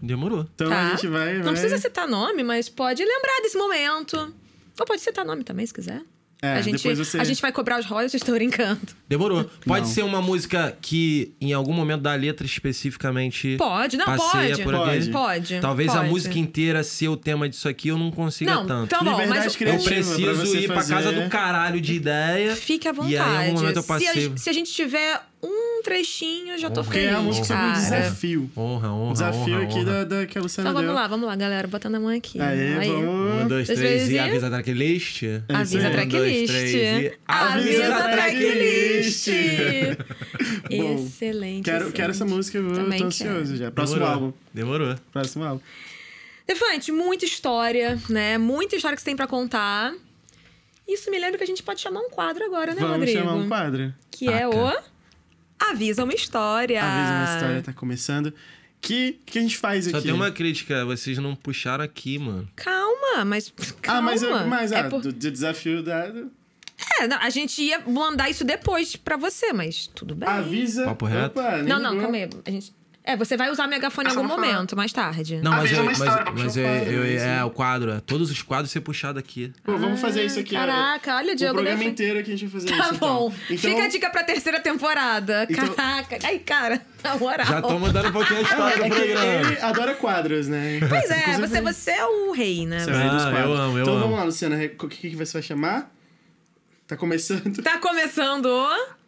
Demorou. Então tá? a gente vai. Não vai... precisa citar nome, mas pode lembrar desse momento. Ou pode citar nome também, se quiser. É, a, gente, depois você- a gente vai cobrar os royalties, estou brincando. Demorou. Pode Não. ser uma música que, em algum momento da letra especificamente. Pode, não, pode. por. Pode. Pode. Talvez a pode. música inteira ser o tema disso aqui eu não consiga Não, tanto. tá bom, Liberdade mas Eu pra preciso você ir pra fazer. casa do caralho de ideia. fique à vontade. E aí, em algum momento eu se, a, passei. se a gente tiver um trechinho, eu já tô. Porque feliz, é a música sobre um cara. desafio. Honra, honra. Um desafio honra, aqui honra. Da, da que a Luciana Então vamos deu. lá, vamos lá, galera. Botando a mão aqui. Aí, Aí. vamos. Um, dois, três três e avisa a tracklist. Avisa isso a tracklist. Um, dois, três e- Avisa a tracklist. tracklist. Bom, Excelente. Quero, quero essa excelente. música, eu Também tô ansioso quero. já. Próximo Demorou. álbum. Demorou. Próximo álbum. Defante, muita história, né? Muita história que você tem pra contar. Isso me lembra que a gente pode chamar um quadro agora, né, Vamos Rodrigo? chamar um quadro. Que é Taca. o Avisa uma História. Avisa uma história, tá começando. Que que a gente faz Só aqui? tem uma crítica, vocês não puxaram aqui, mano. Calma, mas. Calma. Ah, mas, eu- mas é ah, por- do, do desafio dado. É, não, a gente ia mandar isso depois pra você, mas tudo bem. Avisa. Papo reto? Opa, nem Não, não, ligou. calma aí. A gente... É, você vai usar o megafone em Ah, algum momento, mais tarde. Não, mas, Avisa eu, mas, história, mas o eu- quadro, eu- isso. é o quadro. é Todos os quadros ser puxado aqui. Pô, vamos fazer isso aqui. Caraca, olha o O Diogo programa inteiro que a gente vai fazer Tá isso. então. bom. Então, Fica a dica pra terceira temporada. Então- Caraca. Ai, cara, na moral. Já tô mandando um pouquinho a história É do programa. ele adora quadros, né? Pois é, Inclusive, você, você é o rei, né? Você é o rei dos Ah, eu quadros. amo, eu então amo. vamos lá, Luciana. O que, que você vai chamar? Tá começando. Tá começando.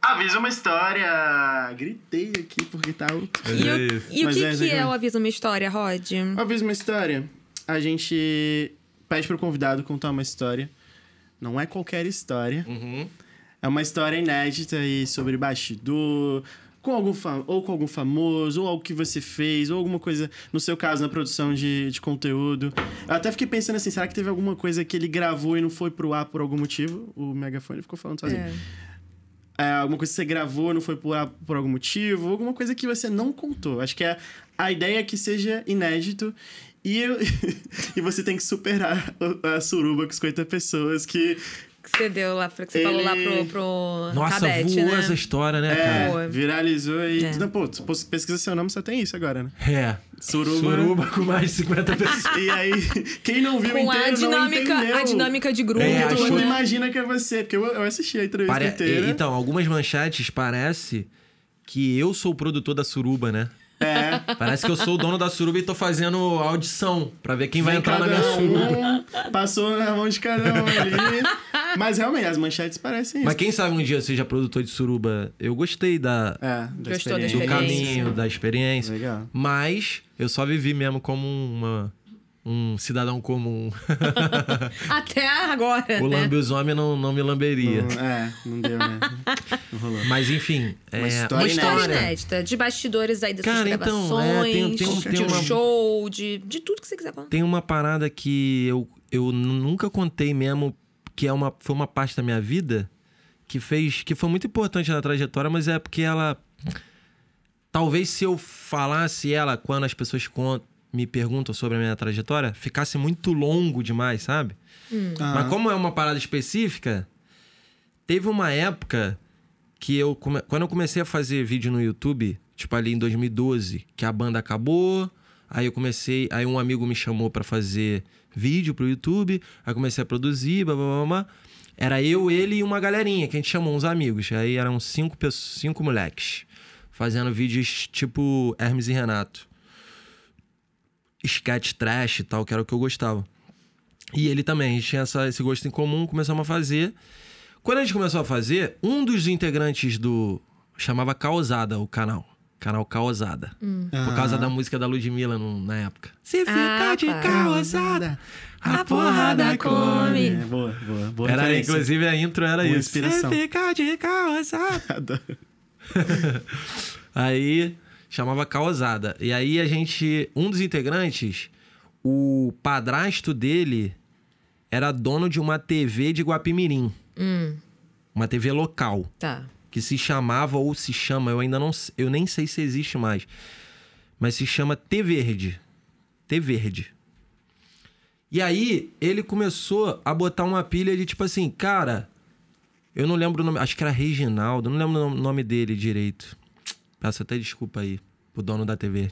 Avisa uma história. Gritei aqui porque tá alto. E é o, isso. e o que, é, que é o Avisa uma História, Rod? Avisa uma história. A gente pede pro convidado contar uma história. Não é qualquer história. Uhum. É uma história inédita e sobre bastidor, com algum ou com algum famoso, ou algo que você fez, ou alguma coisa, no seu caso, na produção de, de conteúdo. Eu até fiquei pensando assim, será que teve alguma coisa que ele gravou e não foi pro ar por algum motivo? O megafone ficou falando sozinho. É. É, alguma coisa que você gravou não foi pro ar por algum motivo, alguma coisa que você não contou. Acho que é, a ideia é que seja inédito e, e você tem que superar a suruba com 50 pessoas Que você deu lá, que você falou lá pro, pro Nossa, Tabete, voou né? essa história, né, é, cara? Viralizou e. É. Não, pô, pesquisa seu nome, só tem isso agora, né? É. Suruba. Suruba com mais de 50 pessoas. E aí, quem não viu Com a inteiro não dinâmica, entendeu. a dinâmica de grupo, É, Todo mundo né? imagina que é você, porque eu, eu assisti a entrevista Pare- inteira. Então, algumas manchetes parece que eu sou o produtor da suruba, né? É. Parece que eu sou o dono da suruba e tô fazendo audição pra ver quem vai Vem entrar na minha suruba. um, passou na mão de cada um ali. Mas realmente, as manchetes parecem isso. Mas quem sabe um dia eu seja produtor de suruba? Eu gostei da, É, da Gostou da experiência. do caminho, da experiência. Legal. Mas eu só vivi mesmo como uma um cidadão comum. Até agora, o né? lambisomem não, não me lamberia. Não, é, não deu, né? Não rolou. Mas enfim, é história Uma história inédita, de bastidores aí dessas Cara, então, gravações, é, tem- tem um- de tem um uma- show, de, de tudo que você quiser contar. Tem uma parada que eu, eu nunca contei mesmo, que é uma, foi uma parte da minha vida que fez. que foi muito importante na trajetória, mas é porque ela. Talvez se eu falasse ela quando as pessoas con- me perguntam sobre a minha trajetória, ficasse muito longo demais, sabe? Ah, Mas como é uma parada específica, teve uma época que eu. come- Quando eu comecei a fazer vídeo no YouTube, tipo ali em 2012, que a banda acabou. Aí eu comecei. Aí um amigo me chamou pra fazer vídeo pro YouTube. Aí eu comecei a produzir, blá blá blá. blá. Era eu, ele e uma galerinha, que a gente chamou uns amigos. Aí eram cinco, pessoas, cinco moleques. Fazendo vídeos tipo Hermes e Renato. Sketch trash e tal, que era o que eu gostava. E ele também, a gente tinha essa- esse gosto em comum, começamos a fazer. Quando a gente começou a fazer, um dos integrantes do. chamava Causada o canal. Canal Causada. Por causa da música da Ludmilla no- na época. Se ficar Ah, de causada, a A porrada come. É, boa, boa, boa Era, inclusive, a intro era Boa isso. inspiração. Se ficar de causada. Aí chamava Causada. E aí a gente. Um dos integrantes, o padrasto dele era dono de uma TV de Guapimirim. Hum, Uma TV local. tá. Que se chamava ou se chama, eu ainda não. Eu nem sei se existe mais. Mas se chama T Verde. T Verde. E aí ele começou a botar uma pilha de tipo assim, cara. Eu não lembro o nome. Acho que era Reginaldo. Não lembro o nome dele direito. Peço até desculpa aí pro dono da TV.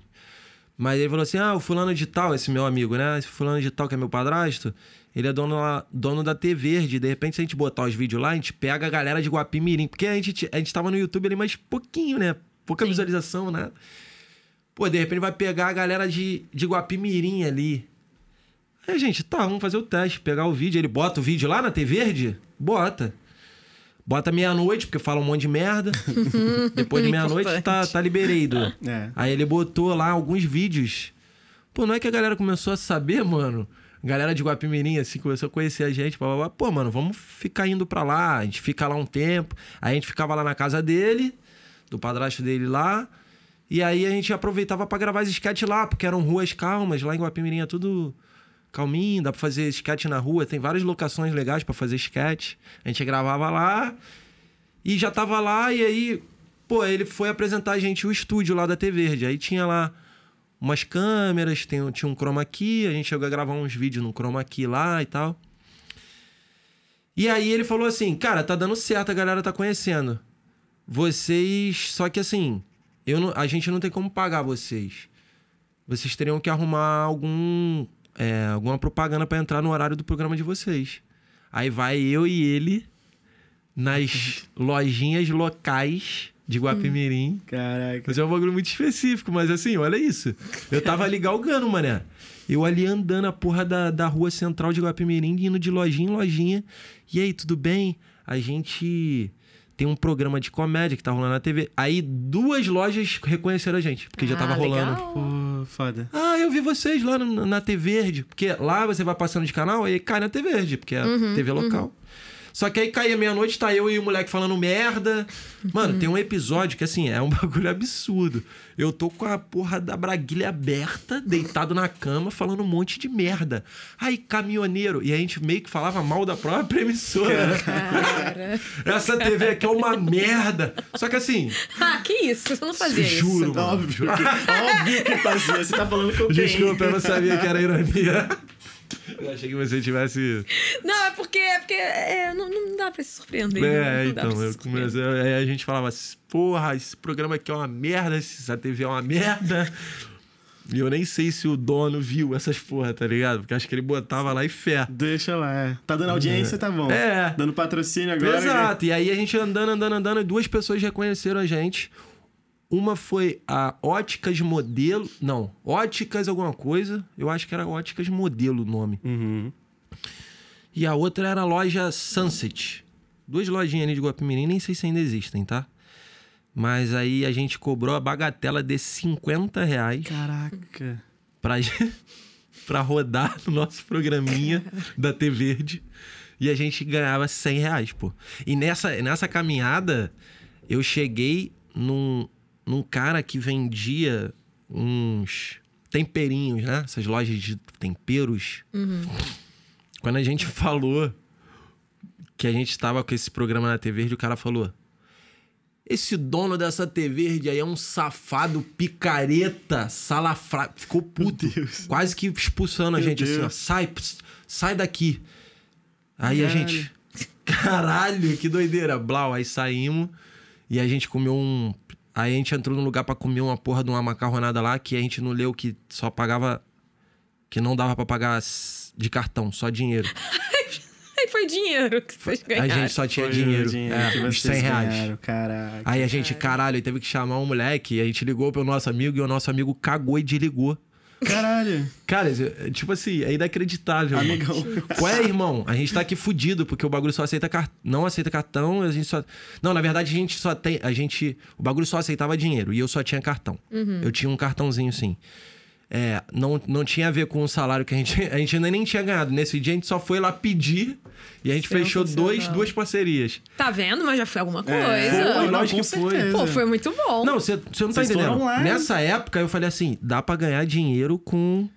Mas ele falou assim: ah, o fulano de tal, esse meu amigo, né? Esse fulano de tal, que é meu padrasto, ele é dono, lá- dono da T Verde. De repente, se a gente botar os vídeos lá, a gente pega a galera de Guapimirim. Porque a gente, a gente tava no YouTube ali, mas pouquinho, né? Pouca Sim. visualização, né? Pô, de repente vai pegar a galera de, de Guapimirim ali. Aí, gente, tá, vamos fazer o teste, pegar o vídeo. Ele bota o vídeo lá na T Verde? Bota. Bota meia-noite, porque fala um monte de merda. Depois de meia-noite tá, tá liberado. É. Aí ele botou lá alguns vídeos. Pô, não é que a galera começou a saber, mano? A galera de Guapimirim, assim, começou a conhecer a gente. Blá, blá, blá. Pô, mano, vamos ficar indo pra lá. A gente fica lá um tempo. Aí a gente ficava lá na casa dele, do padrasto dele lá. E aí a gente aproveitava pra gravar as sketches lá, porque eram ruas calmas. Lá em Guapimirim é tudo calminho, dá pra fazer sketch na rua. Tem várias locações legais pra fazer sketch. A gente gravava lá e já tava lá. E aí, pô, ele foi apresentar a gente o estúdio lá da T Verde. Aí tinha lá umas câmeras, tem, tinha um chroma key. A gente chegou a gravar uns vídeos no chroma key lá e tal. E aí ele falou assim, cara, tá dando certo, a galera tá conhecendo. Vocês. Só que assim, eu não- a gente não tem como pagar vocês. Vocês teriam que arrumar algum. É, alguma propaganda pra entrar no horário do programa de vocês. Aí vai eu e ele nas lojinhas locais de Guapimirim. Caraca. Mas é um bagulho muito específico, mas assim, olha isso. Eu tava ali galgando, mané. Eu ali andando a porra da, da rua central de Guapimirim, indo de lojinha em lojinha. E aí, tudo bem? A gente tem um programa de comédia que tá rolando na TV. Aí duas lojas reconheceram a gente, porque já Ah, tava rolando. legal. Pô, foda. Ah, eu vi vocês lá na T Verde. Porque lá você vai passando de canal e cai na T Verde, porque é Uhum, TV local. Só que aí caía meia-noite, tá eu e o moleque falando merda. Mano, tem um episódio que, assim, é um bagulho absurdo. Eu tô com a porra da braguilha aberta, deitado na cama, falando um monte de merda. Aí, caminhoneiro. E a gente meio que falava mal da própria emissora. Cara. Essa TV aqui é uma merda. Só que assim, ah, que isso? Você não fazia Juro, isso. mano. Óbvio que, óbvio que fazia. Você tá falando com quem? desculpa, eu não sabia que era ironia. Eu achei que você tivesse. Não, é porque, é porque é, não, não dá pra se surpreender. É, não dá pra então, eu surpreender. comecei, aí a gente falava, assim, porra, esse programa aqui é uma merda, essa TV é uma merda. E eu nem sei se o dono viu essas porra, tá ligado? Porque acho que ele botava lá e fé. Deixa lá, é. Tá dando audiência, tá bom. É. Dando patrocínio agora. Exato. E aí a gente andando, andando, andando, e duas pessoas reconheceram a gente. Uma foi a Óticas Modelo. Não, Óticas alguma coisa. Eu acho que era Óticas Modelo o nome. Uhum. E a outra era a loja Sunset. Duas lojinhas ali de Guapimirim, nem sei se ainda existem, tá? Mas aí a gente cobrou a bagatela de 50 reais Caraca. pra, pra rodar no nosso programinha da T Verde. E a gente ganhava 100 reais, pô. E nessa, nessa caminhada, eu cheguei num, num cara que vendia uns temperinhos, né? Essas lojas de temperos. Quando a gente falou que a gente estava com esse programa na TV Verde, o cara falou: Esse dono dessa TV Verde aí é um safado picareta, salafra. Ficou puto. Deus. Quase que expulsando a Meu gente assim, ó. Deus. Sai, ps, sai daqui. Aí a gente. Caralho, que doideira. Blau, aí saímos e a gente comeu um. Aí a gente entrou num lugar pra comer uma porra de uma macarronada lá que a gente não leu que só pagava. Que não dava pra pagar de cartão, só dinheiro. Aí foi dinheiro que vocês A ganharam. gente só tinha Foi dinheiro. dinheiro é, uns vocês 100 reais. ganharam, Caraca. Aí a gente, caralho, teve que chamar um moleque. A gente ligou pro nosso amigo e o nosso amigo cagou e desligou. Caralho. Cara, é- tipo assim, é inacreditável. Amigão. Qual é, irmão? A gente tá aqui fudido, porque o bagulho só aceita cartão. Não aceita cartão, a gente só. Não, na verdade, a gente só tem. A gente. O bagulho só aceitava dinheiro e eu só tinha cartão. Eu tinha um cartãozinho, sim. É, não, não tinha a ver com o salário que a gente. A gente ainda nem tinha ganhado. Nesse dia a gente só foi lá pedir e a gente fechou dois, duas parcerias. Tá vendo? Mas já foi alguma coisa. É, Foi, não, lógico com que foi. certeza. Pô, foi muito bom. Não, você você não tá Vocês entendendo. Nessa época eu falei assim: dá pra ganhar dinheiro com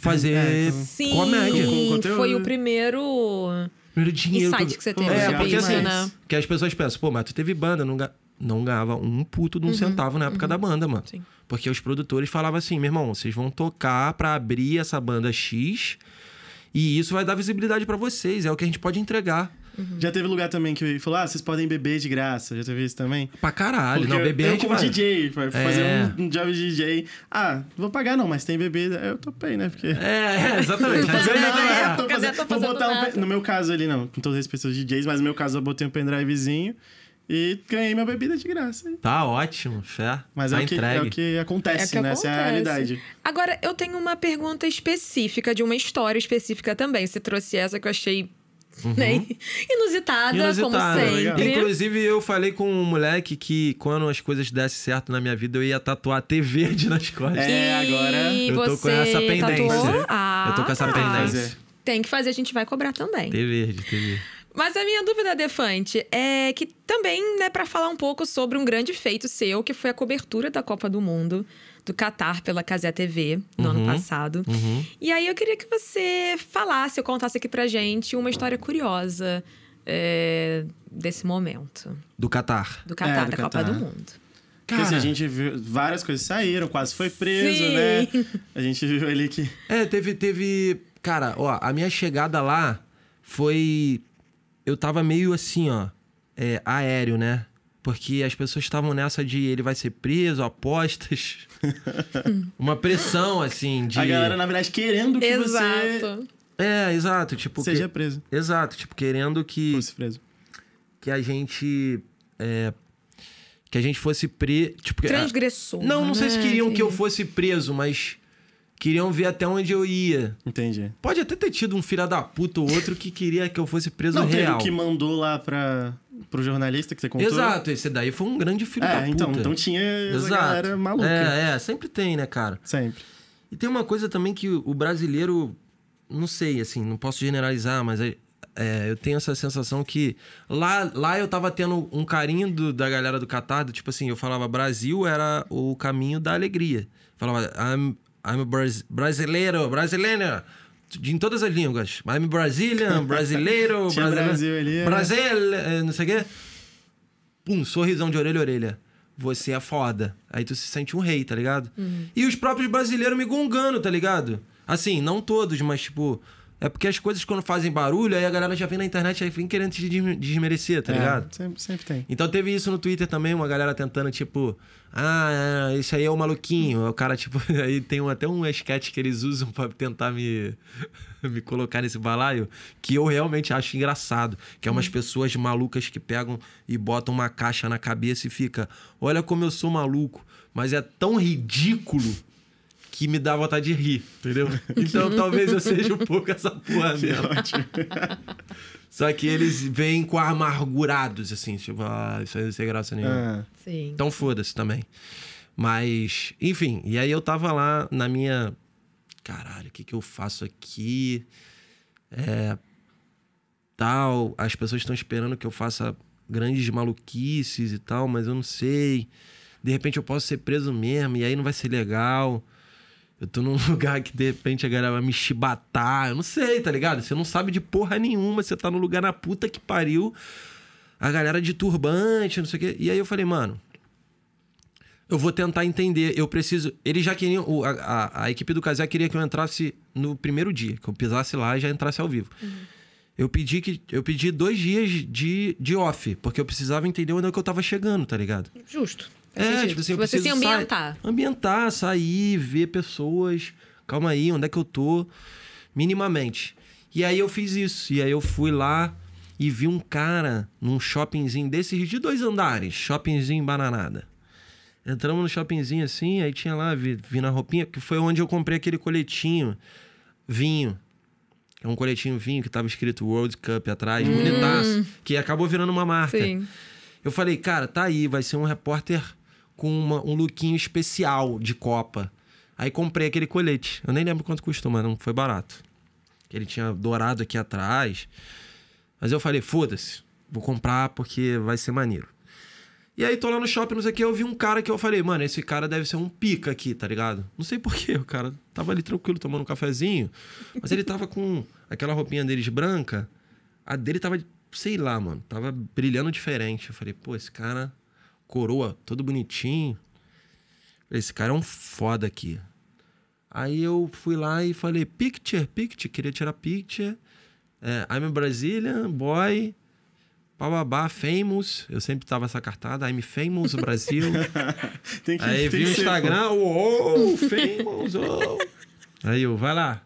fazer É, com- Sim, comédia. Com foi o primeiro Primeiro dinheiro. insight que você teve É, sobre porque isso, assim, né? que as pessoas pensam, pô, mas tu teve banda, não, não ganhava um puto de um centavo na época da banda, mano. Uhum, Sim. Porque os produtores falavam assim, meu irmão, vocês vão tocar pra abrir essa banda X e isso vai dar visibilidade pra vocês, é o que a gente pode entregar. Já teve lugar também que falou, ah, vocês podem beber de graça. Já teve isso também? Pra caralho, Porque não, bebê a eu gente como vai. DJ, vai fazer É. um, um job de DJ. Ah, vou pagar não, mas tem bebida. Eu topei, né? Porque... É, é, exatamente. Fazer vezes- nada, é, é, tô fazendo- Tô vou fazendo botar um no meu caso ali, não, com todas as pessoas DJs, mas no meu caso eu botei um pendrivezinho e ganhei minha bebida de graça. Tá ótimo, fé. Mas tá é, o que, é o que acontece, É que né? Essa é a acontece. realidade. Agora, eu tenho uma pergunta específica, de uma história específica também. Você trouxe essa que eu achei né, inusitada, Inusitada. como sempre. Inclusive, eu falei com um moleque que quando as coisas dessem certo na minha vida, eu ia tatuar T verde nas costas. É, agora E eu tô com essa pendência. Ah, Eu tô com essa tá. pendência. Tem que fazer, a gente vai cobrar também. T verde, T verde. Mas a minha dúvida, Defante, é que também, né, para falar um pouco sobre um grande feito seu, que foi a cobertura da Copa do Mundo do Catar pela Casé TV no ano Uhum. passado. Uhum. E aí eu queria que você falasse, ou contasse aqui pra gente uma história curiosa é, desse momento Do Catar. do Catar, É, do da Copa Catar. do Mundo. Porque assim, a gente viu várias coisas saíram, quase foi preso, Sim. né? A gente viu ali que. É, teve, teve. Cara, ó, a minha chegada lá foi. Eu tava meio assim, ó. É, aéreo, né? Porque as pessoas estavam nessa de ele vai ser preso, apostas. Uma pressão, assim, de. A galera, na verdade, querendo que você Exato. É, exato. Tipo. seja que- preso. Exato, tipo, querendo que, Fosse preso. que a gente. é, que a gente fosse preso. Tipo, Transgressor. Não, não sei se né? queriam que eu fosse preso, mas queriam ver até onde eu ia. Entendi. Pode até ter tido um filho da puta ou outro que queria que eu fosse preso Não, teve real. o que mandou lá pra, pro jornalista que você contou. Exato, esse daí foi um grande filho da É, puta. então, então tinha essa Exato. galera maluca. É, é, sempre tem, né, cara? Sempre. E tem uma coisa também que o brasileiro, não sei, assim, não posso generalizar, mas é, é, eu tenho essa sensação que lá, lá eu tava tendo um carinho do- da galera do Catar, do tipo assim, eu falava Brasil era o caminho da alegria. Falava, I'm, I'm Bras- brasileiro, brasileiro. de- Em todas as línguas. I'm Brazilian, brasileiro, brasileiro. Brasil ali, né? Brasil, eh, não sei o quê. Pum, sorrisão de orelha a orelha. Você é foda. Aí tu se sente um rei, tá ligado? E os próprios brasileiros me gongando, tá ligado? Assim, não todos, mas tipo. É porque as coisas quando fazem barulho, aí a galera já vem na internet e vem querendo te desme- desmerecer, tá É, ligado? Sempre, sempre tem. Então teve isso no Twitter também, uma galera tentando, tipo, ah, é, esse aí é o maluquinho. O cara, tipo, aí tem um- até um sketch que eles usam pra tentar me, me colocar nesse balaio, que eu realmente acho engraçado. Que é umas pessoas malucas que pegam e botam uma caixa na cabeça e fica, olha como eu sou maluco. Mas é tão ridículo que me dá vontade de rir, entendeu? Então talvez eu seja um pouco essa porra mesmo. Só que eles vêm com amargurados, assim, tipo, ah, isso aí não tem graça nenhuma. Ah, Sim. Então foda-se também. Mas, enfim, e aí eu tava lá na minha caralho, o que, que eu faço aqui? É. Tal, as pessoas estão esperando que eu faça grandes maluquices e tal, mas eu não sei. De repente eu posso ser preso mesmo, e aí não vai ser legal. Eu tô num lugar que de repente a galera vai me chibatar. Eu não sei, tá ligado? Você não sabe de porra nenhuma. Você tá num lugar na puta que pariu. A galera de turbante, não sei o quê. E aí eu falei, mano. Eu vou tentar entender. Eu preciso. Eles já queriam. o- A, a, a equipe do Casé queria que eu entrasse no primeiro dia, que eu pisasse lá e já entrasse ao vivo. Eu pedi que eu pedi dois dias de, de off, porque eu precisava entender onde é que eu tava chegando, tá ligado? Justo. Faz É, sentido. tipo assim, eu Você se preciso sa- ambientar. ambientar, sair, ver pessoas. Calma aí, onde é que eu tô? Minimamente. E aí eu fiz isso. E aí eu fui lá e vi um cara num shoppingzinho desses de dois andares. Shoppingzinho bananada. Entramos no shoppingzinho assim, aí tinha lá, vi, vi na roupinha, que foi onde eu comprei aquele coletinho vinho. É um coletinho vinho que tava escrito World Cup atrás, bonitaço, que acabou virando uma marca. Sim. Eu falei, cara, tá aí, vai ser um repórter com uma- um lookinho especial de Copa. Aí comprei aquele colete. Eu nem lembro quanto custou, mas não foi barato. Ele tinha dourado aqui atrás. Mas eu falei, foda-se, vou comprar porque vai ser maneiro. E aí tô lá no shopping, não sei o que, eu vi um cara que eu falei, mano, esse cara deve ser um pica aqui, tá ligado? Não sei porquê, o cara tava ali tranquilo tomando um cafezinho, mas ele tava com aquela roupinha deles branca, a dele tava, sei lá, mano, tava brilhando diferente. Eu falei, pô, esse cara, coroa, todo bonitinho. Esse cara é um foda aqui. Aí eu fui lá e falei, picture, picture, queria tirar picture. É, I'm a Brazilian boy, bababá, famous. Eu sempre tava essa cartada, I'm famous Brasil. Que, Aí vi o Instagram, oh, famous, oh. Aí eu, vai lá.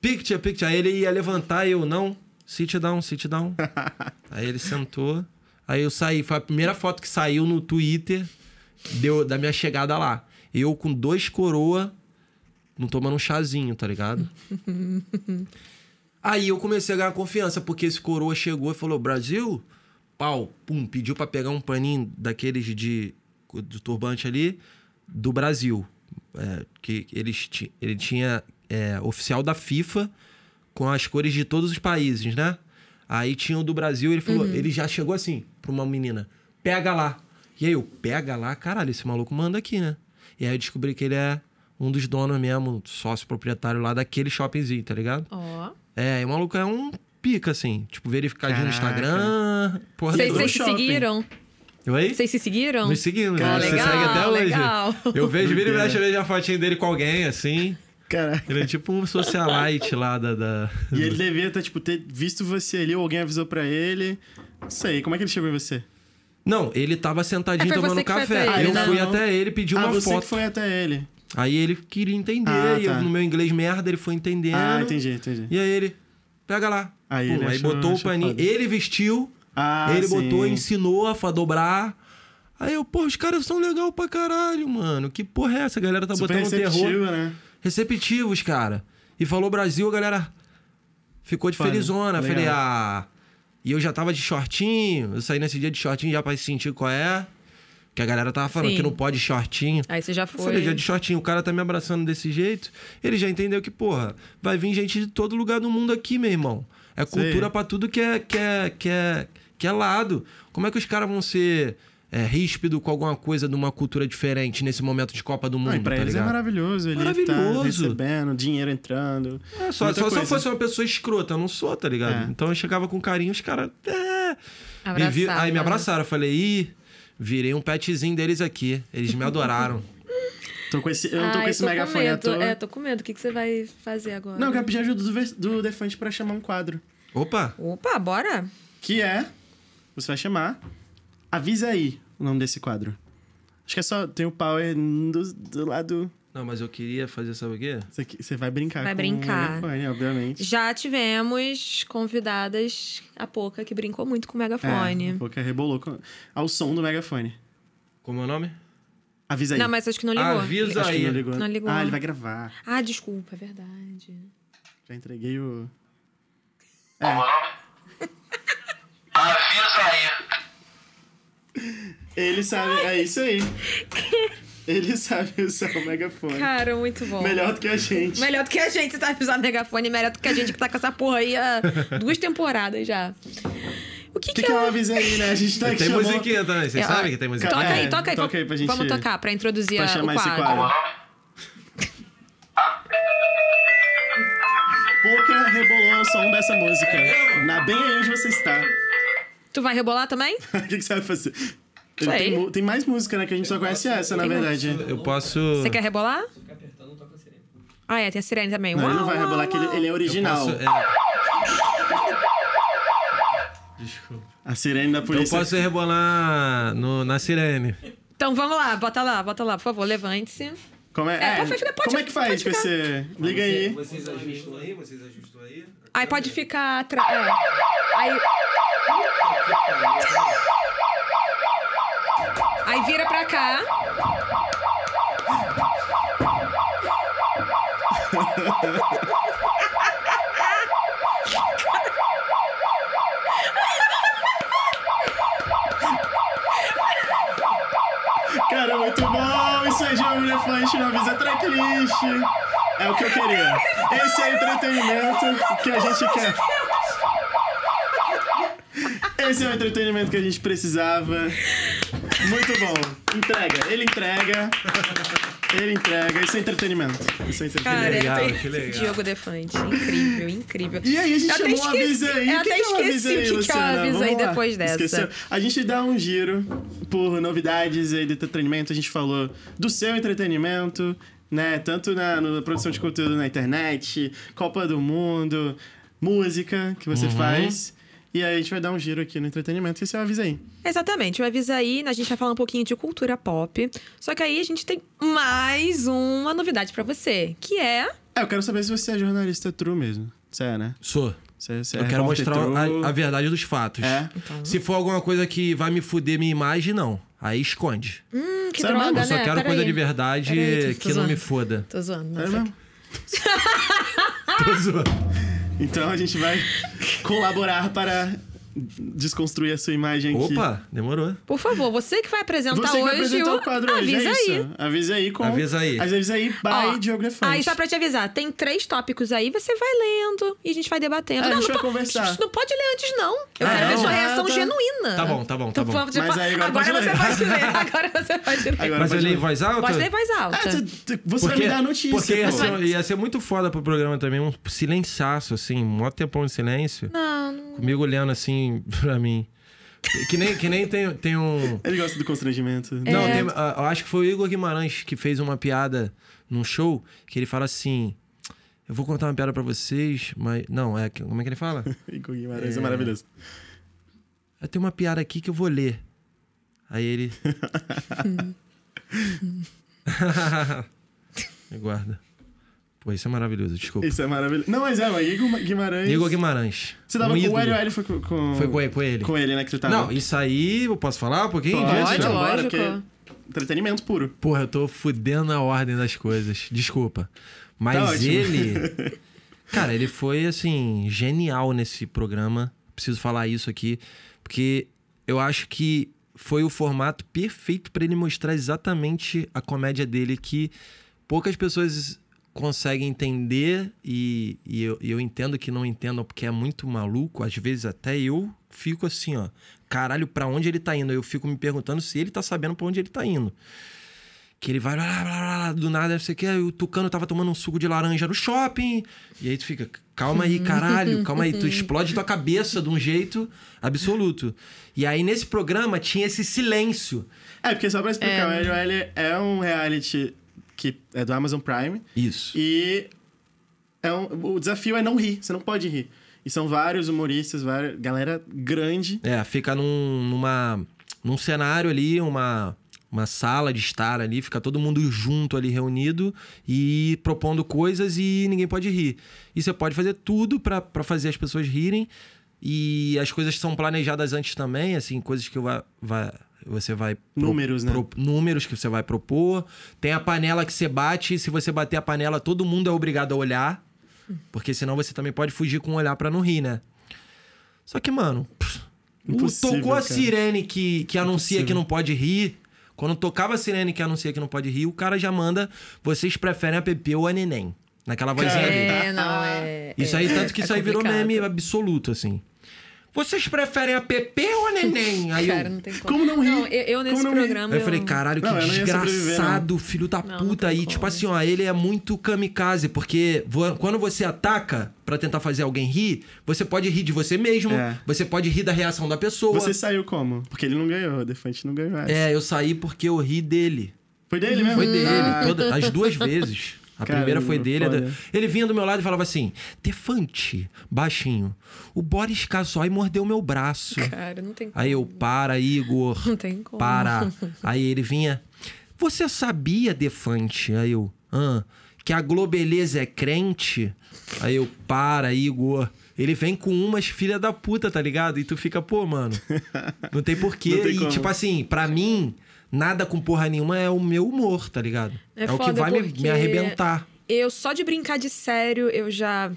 Picture, picture. Aí ele ia levantar e eu, não, sit down, sit down. Aí ele sentou. Aí eu saí, foi a primeira foto que saiu no Twitter deu, da minha chegada lá. Eu com dois coroa, não tomando um chazinho, tá ligado? Aí eu comecei a ganhar confiança, porque esse coroa chegou e falou: Brasil, pau, pum, pediu pra pegar um paninho daqueles de, de turbante ali do Brasil. É, que eles ele tinha é, oficial da FIFA com as cores de todos os países, né? Aí tinha o do Brasil, ele falou, ele já chegou assim pra uma menina: pega lá. E aí eu, pega lá, caralho, esse maluco manda aqui, né? E aí eu descobri que ele é um dos donos mesmo, sócio proprietário lá daquele shoppingzinho, tá ligado? Ó. É, e o maluco é um pica, assim. Tipo, verificadinho no. Instagram. Porra, Vocês se seguiram? Oi? Vocês se seguiram? Nos seguimos, Ah, né? Você legal, segue até hoje. legal. Eu vejo, vira e mexe, eu vejo a fotinha dele com alguém, assim. Caraca. Ele é tipo um socialite lá da... da... E ele devia ter, tipo, ter visto você ali, ou alguém avisou pra ele. Não sei, como é que ele chegou em você? Não, ele tava sentadinho É, foi tomando você que foi café. até ele, eu né? fui Não. até ele pedir ah, uma você foto. que foi até ele. Aí ele queria entender, Ah, e eu, tá. no meu inglês merda, ele foi entendendo. Ah, entendi, entendi. E aí ele, pega lá. Aí Pum, ele aí achou- botou o achou paninho. foda. Ele vestiu, Ah, ele sim. botou, ensinou a dobrar. Aí eu, pô, os caras são legal pra caralho, mano. Que porra é essa? A galera tá Super botando um terror. receptivo, né? Receptivos, cara. E falou Brasil, a galera ficou de felizona. legal. Falei, ah. E eu já tava de shortinho. Eu saí nesse dia de shortinho já pra sentir qual é. Que a galera tava falando Sim. que não pode shortinho. Aí você já Eu foi. falei, já de shortinho, o cara tá me abraçando desse jeito. Ele já entendeu que, porra, vai vir gente de todo lugar do mundo aqui, meu irmão. É cultura pra tudo que é, que, é, que, é, que é lado. Como é que os caras vão ser é, ríspido com alguma coisa de uma cultura diferente nesse momento de Copa do Mundo? Não, pra tá eles é ligado? maravilhoso. Ele tá Maravilhoso. recebendo, dinheiro entrando. É, só, só se eu fosse uma pessoa escrota, eu não sou, tá ligado? É. Então eu chegava com carinho, os caras. É. Abraçaram, Vi- aí me né? abraçaram. Eu falei, ih, virei um petzinho deles aqui. Eles me adoraram. Tô com esse, eu não tô Ai, com esse tô megafone à toa. É, tô com medo. O que, que você vai fazer agora? Não, eu quero pedir ajuda do, do Defante pra chamar um quadro. Opa! Opa, bora? Que é. Você vai chamar. Avisa aí o nome desse quadro. Acho que é só. Tem o power do, do lado. Não, mas eu queria fazer, sabe o quê? Você, vai brincar Vai com brincar. o megafone, obviamente. Já tivemos convidadas a pouca que brincou muito com o megafone. É, um pouco rebolou com, ao som do megafone. Como é o nome? Avisa aí. Não, mas acho que não ligou. Avisa Acho que aí. não ligou. Não ligou. Ah, ele vai gravar. Ah, desculpa, é verdade. Já entreguei o. Como é o nome? Avisa aí. Ele sabe. É isso aí. Ele sabe usar o megafone. Cara, muito bom. Melhor do que a gente. Melhor do que a gente sabe usar megafone, melhor do que a gente que tá com essa porra aí há duas temporadas já. O que, O que, que é uma avisa aí, né? A gente tá aqui Tem chamou- musiquinha também, vocês É, sabem que tem musiquinha? Toca É, aí, toca aí. toca vamos- aí pra gente- Vamos tocar pra introduzir pra a- chamar o esse quadro. quadro. Como é o nome? Pouca rebolou o som dessa música. Na bem aí onde você está. Tu vai rebolar também? o que, que você vai fazer? Tem, tem mais música, né? Que a gente só conhece essa, na verdade. Eu posso. Você quer rebolar? Ah, é, tem a sirene também. Não, Uau, ele não vai uau, rebolar, que ele, ele é original. Eu posso, é... Desculpa. A sirene da Eu polícia. posso rebolar no, na sirene. Então vamos lá, bota lá, bota lá, por favor, levante-se. Como é, É, é, pode ficar, pode- como é que faz com ficar. esse... Liga aí. Vocês ajustam aí? Vocês ajustam aí? Aí pode ficar atrás. É. Aí. Aí vira pra cá. Cara, muito bom! Isso é Jogo Elefante no Avisa Tracklist. É o que eu queria. Esse é o entretenimento que a gente quer. Esse é o entretenimento que a gente precisava. Muito bom. Entrega. Ele entrega. Ele entrega. Isso é entretenimento. Isso é Cara, entretenimento. legal, eu tô- que legal. Diogo Defante. Incrível, incrível. E aí a gente Eu até chamou o esqueci- Avisa aí. eu O que até que esqueci Avisa aí, o que que aí Vamos lá. depois dessa. Esqueceu? A gente dá um giro por novidades aí do entretenimento. A gente falou do seu entretenimento, né? Tanto na, na produção de conteúdo na internet, Copa do Mundo, música que você Uhum. faz. E aí a gente vai dar um giro aqui no entretenimento. É o Avisa aí. Exatamente, o Avisa aí, a gente vai falar um pouquinho de cultura pop. Só que aí a gente tem mais uma novidade pra você, que é. É, eu quero saber se você é jornalista true mesmo. Você é, né? Sou. Você, você é Eu quero repórter mostrar a, a verdade dos fatos. É? Se for alguma coisa que vai me fuder minha imagem, não. Aí esconde. Hum, que Sério droga, mesmo? Eu só né? quero Pera coisa aí. de verdade tô que não zoando. me foda. Tô zoando. não É mesmo? Tô zoando. Então a gente vai colaborar para desconstruir a sua imagem aqui. Opa, demorou. Por favor, você que vai apresentar Você que vai hoje apresentar o... o quadro hoje, Avisa é aí. isso. Avisa aí com... Avisa aí. Avisa aí by Ó, Diogo Defante. Aí, só pra te avisar, tem três tópicos aí, você vai lendo e a gente vai debatendo. É, a não, gente não vai po- conversar. Não pode ler antes, não. Eu Ah, quero ver não? sua Ah, reação tá. genuína. Tá bom, tá bom, tá Então, bom. pode- Mas aí agora agora pode você ler. pode ler. Agora você pode ler. Agora Mas eu pode li em voz alta? Pode ler em voz alta. Ah, você, você vai me dar a notícia. Porque ia ser, ia ser muito foda pro programa também, um silenciaço, assim, um maior tempão de silêncio. Não, não. Comigo olhando assim pra mim. Que nem, que nem tem, tem um. Ele gosta do constrangimento. Não, É. tem- ah, eu acho que foi o Igor Guimarães que fez uma piada num show que ele fala assim. Eu vou contar uma piada pra vocês, mas. Não, é. Como é que ele fala? Igor Guimarães é maravilhoso. Eu tenho uma piada aqui que eu vou ler. Aí ele. Me guarda. Pô, isso é maravilhoso, desculpa. Isso é maravilhoso. Não, mas é, mas Igor Guimarães... Igor Guimarães. Você tava um com o. Hélio, Hélio foi com, com... Foi com ele, com ele. Com ele, né, que tu tava. Não, isso aí, eu posso falar um pouquinho Pode, disso? bora, lógico. porque Entretenimento puro. Porra, eu tô fudendo a ordem das coisas. Desculpa. Mas Tá ele. Cara, ele foi, assim, genial nesse programa. Preciso falar isso aqui. Porque eu acho que foi o formato perfeito pra ele mostrar exatamente a comédia dele que poucas pessoas conseguem entender e, e eu, e eu entendo que não entendam porque é muito maluco. Às vezes até eu fico assim, ó. Caralho, pra onde ele tá indo? Eu fico me perguntando se ele tá sabendo pra onde ele tá indo. Que ele vai lá, lá, lá, lá, do nada, você quer, o Tucano tava tomando um suco de laranja no shopping. E aí tu fica, calma aí, caralho, calma aí. Tu explode tua cabeça de um jeito absoluto. E aí nesse programa tinha esse silêncio. É, porque só pra explicar, o Hélio Hélio é um reality que é do Amazon Prime. Isso. E é um- o desafio é não rir, você não pode rir. E são vários humoristas, várias, galera grande. É, fica num, numa, num cenário ali, uma, uma sala de estar ali, fica todo mundo junto ali reunido e propondo coisas e ninguém pode rir. E você pode fazer tudo pra pra fazer as pessoas rirem. E as coisas são planejadas antes também, assim, coisas que vai, vai, você vai. pro- Números, né? pro- números que você vai propor. Tem a panela que você bate, e se você bater a panela, todo mundo é obrigado a olhar. Porque senão você também pode fugir com um olhar pra não rir, né? Só que, mano, pff, o- tocou a cara. sirene que, que anuncia que não pode rir. Quando tocava a sirene que anuncia que não pode rir, o cara já manda. Vocês preferem a Pepe ou a neném? Naquela vozinha. É, não, é. Isso aí, tanto que é isso aí virou complicado. meme absoluto, assim. Vocês preferem a Pepe ou a neném? Aí Cara, eu, não tem como. Como não rir? Não, eu, eu nesse não programa. Aí eu falei, caralho, que Não, eu não desgraçado, filho da Não, não puta. E, tipo assim, ó, ele é muito kamikaze, porque quando você ataca pra tentar fazer alguém rir, você pode rir de você mesmo, É. você pode rir da reação da pessoa. Você saiu como? Porque ele não ganhou, o Defante não ganhou essa. É, eu saí porque eu ri dele. Foi dele mesmo? Foi dele, Ah, toda- as duas vezes. A Caramba, primeira foi dele. Ele vinha do meu lado e falava assim: Defante, baixinho, o Boris casou e mordeu meu braço. Cara, não tem como. Aí eu, para, Igor. Não tem como. Para. Aí ele vinha. Você sabia, Defante? Aí eu, ah, que a Globeleza é crente? Aí eu, para, Igor. Ele vem com umas filha da puta, tá ligado? E tu fica, pô, mano. Não tem porquê. Não tem e, como. tipo assim, pra mim, nada com porra nenhuma é o meu humor, tá ligado? É o que vai me, me arrebentar. Eu, só de brincar de sério, eu já.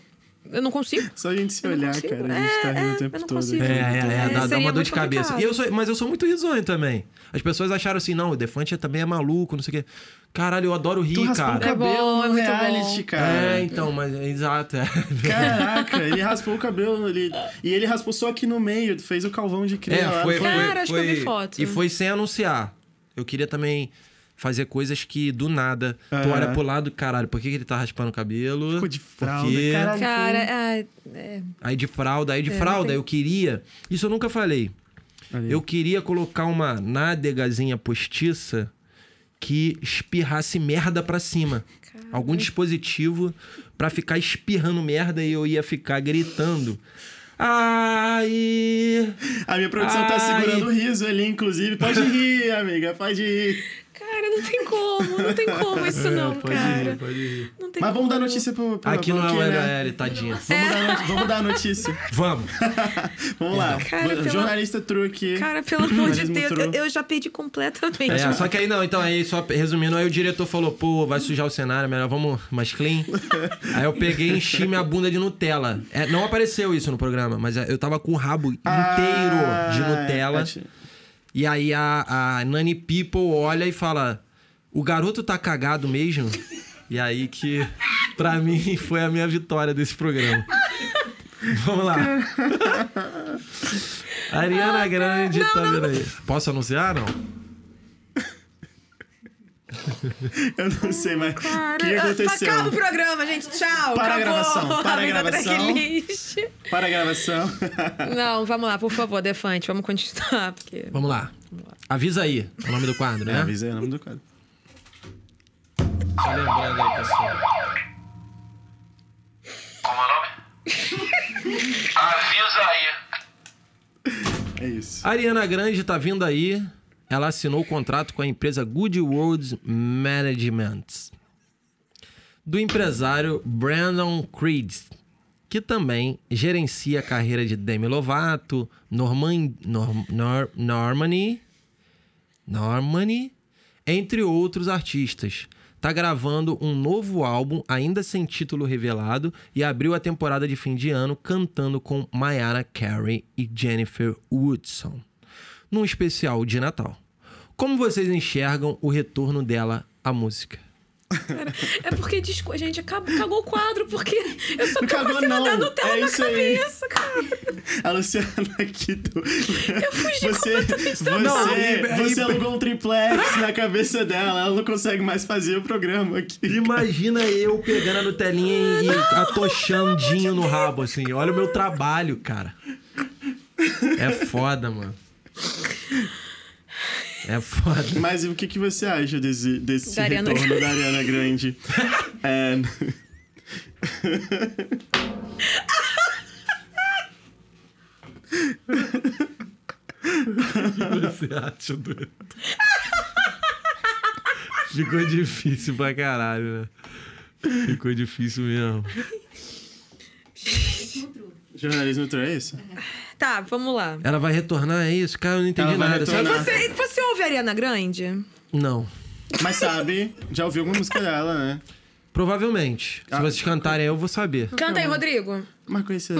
Eu não consigo. Só a gente se Eu olhar, consigo. cara. A gente tá É, rindo é, o tempo eu não todo. consigo. É, é, é, É, dá, dá uma dor de cabeça. complicado. E eu sou- mas eu sou muito risonho também. As pessoas acharam assim, não, o Defante também é maluco, não sei o quê. Caralho, eu adoro rir, Tu raspou cara. o cabelo bom, é no muito reality, bom. cara. É, então, mas é exato. É. Caraca, ele raspou o cabelo ali. E ele raspou só aqui no meio, fez o calvão de cria É, foi, foi. Cara, acho que eu vi foi- foto. E foi sem anunciar. Eu queria também fazer coisas que do nada tu olha pro lado, caralho, por que, que ele tá raspando o cabelo? Ficou de fralda, Porque- caralho. Cara, é, é, Aí de fralda, aí de É, fralda, tem- eu queria. Isso eu nunca falei. Ali. Eu queria colocar uma nádegazinha postiça que espirrasse merda pra cima. Algum dispositivo pra ficar espirrando merda e eu ia ficar gritando. Ai! A minha produção tá Ai. segurando o riso ali, inclusive. Pode rir, amiga, pode rir. Cara, não tem como, não tem como isso não, É, pode cara. rir, pode rir. Não tem Mas vamos dar como. notícia pro, pro Aqui não é o né? LL, tadinha. Vamos, dar, noti- vamos dar a notícia. Vamos. Vamos lá. Cara, pela- Jornalista truque. Cara, pelo amor de Deus, eu, eu já perdi completamente. É, só que aí não, então aí só resumindo, aí o diretor falou, pô, vai sujar o cenário, melhor vamos mais clean. aí eu peguei e enchi minha bunda de Nutella. É, não apareceu isso no programa, mas eu tava com o rabo inteiro Ah, de Nutella. é, E aí a, a Nani People olha e fala: O garoto tá cagado mesmo? E aí que, pra mim, foi a minha vitória desse programa. Vamos lá. Ariana Grande tá vindo aí. Posso anunciar, não? Eu não sei, mas o que aconteceu? Acaba o programa, gente. Tchau. Para a acabou. gravação, para a Avisa gravação. tracklist. Para a gravação. Não, vamos lá, por favor, Defante. Vamos continuar, porque... Vamos lá. Avisa aí o nome do quadro, É, né? avisei o nome do quadro. Só lembrando aí, pessoal. Como é o nome? Avisa aí. É isso. Ariana Grande tá vindo aí. Ela assinou o contrato com a empresa Good Words Management. Do empresário Brandon Creed, que também gerencia a carreira de Demi Lovato, Norman, Nor, Nor, Normani, Normani, entre outros artistas. Tá gravando um novo álbum, ainda sem título revelado, e abriu a temporada de fim de ano cantando com Mariah Carey e Jennifer Woodson, num especial de Natal. Como vocês enxergam o retorno dela à música? É porque, desculpa, gente, acabou, cagou o quadro, porque eu só Não cagou, com a cena não. da Nutella É na isso aí. cabeça, cara. A Luciana aqui do. Eu fugi você, completamente você, Não, você alugou um triplex na cabeça dela, ela não consegue mais fazer o programa aqui. Imagina eu pegando a Nutelinha e atochandinho no rabo, assim. Olha o meu trabalho, cara. É foda, mano. É foda. Mas o que, que você acha desse, desse Da Ariana retorno da Ariana Grande? é... O que você acha do. Ficou difícil pra caralho, né? Ficou difícil mesmo. Jornalismo true é isso? Tá, vamos lá. Ela vai retornar, é isso? Cara, eu não entendi Ela vai nada. Sabe? retornar. Você, você ouve a Ariana Grande? Não. Mas sabe, já ouviu alguma música dela, né? Provavelmente. Se Ah, vocês cantarem, eu vou saber. Canta aí, Rodrigo. Mas conhecida.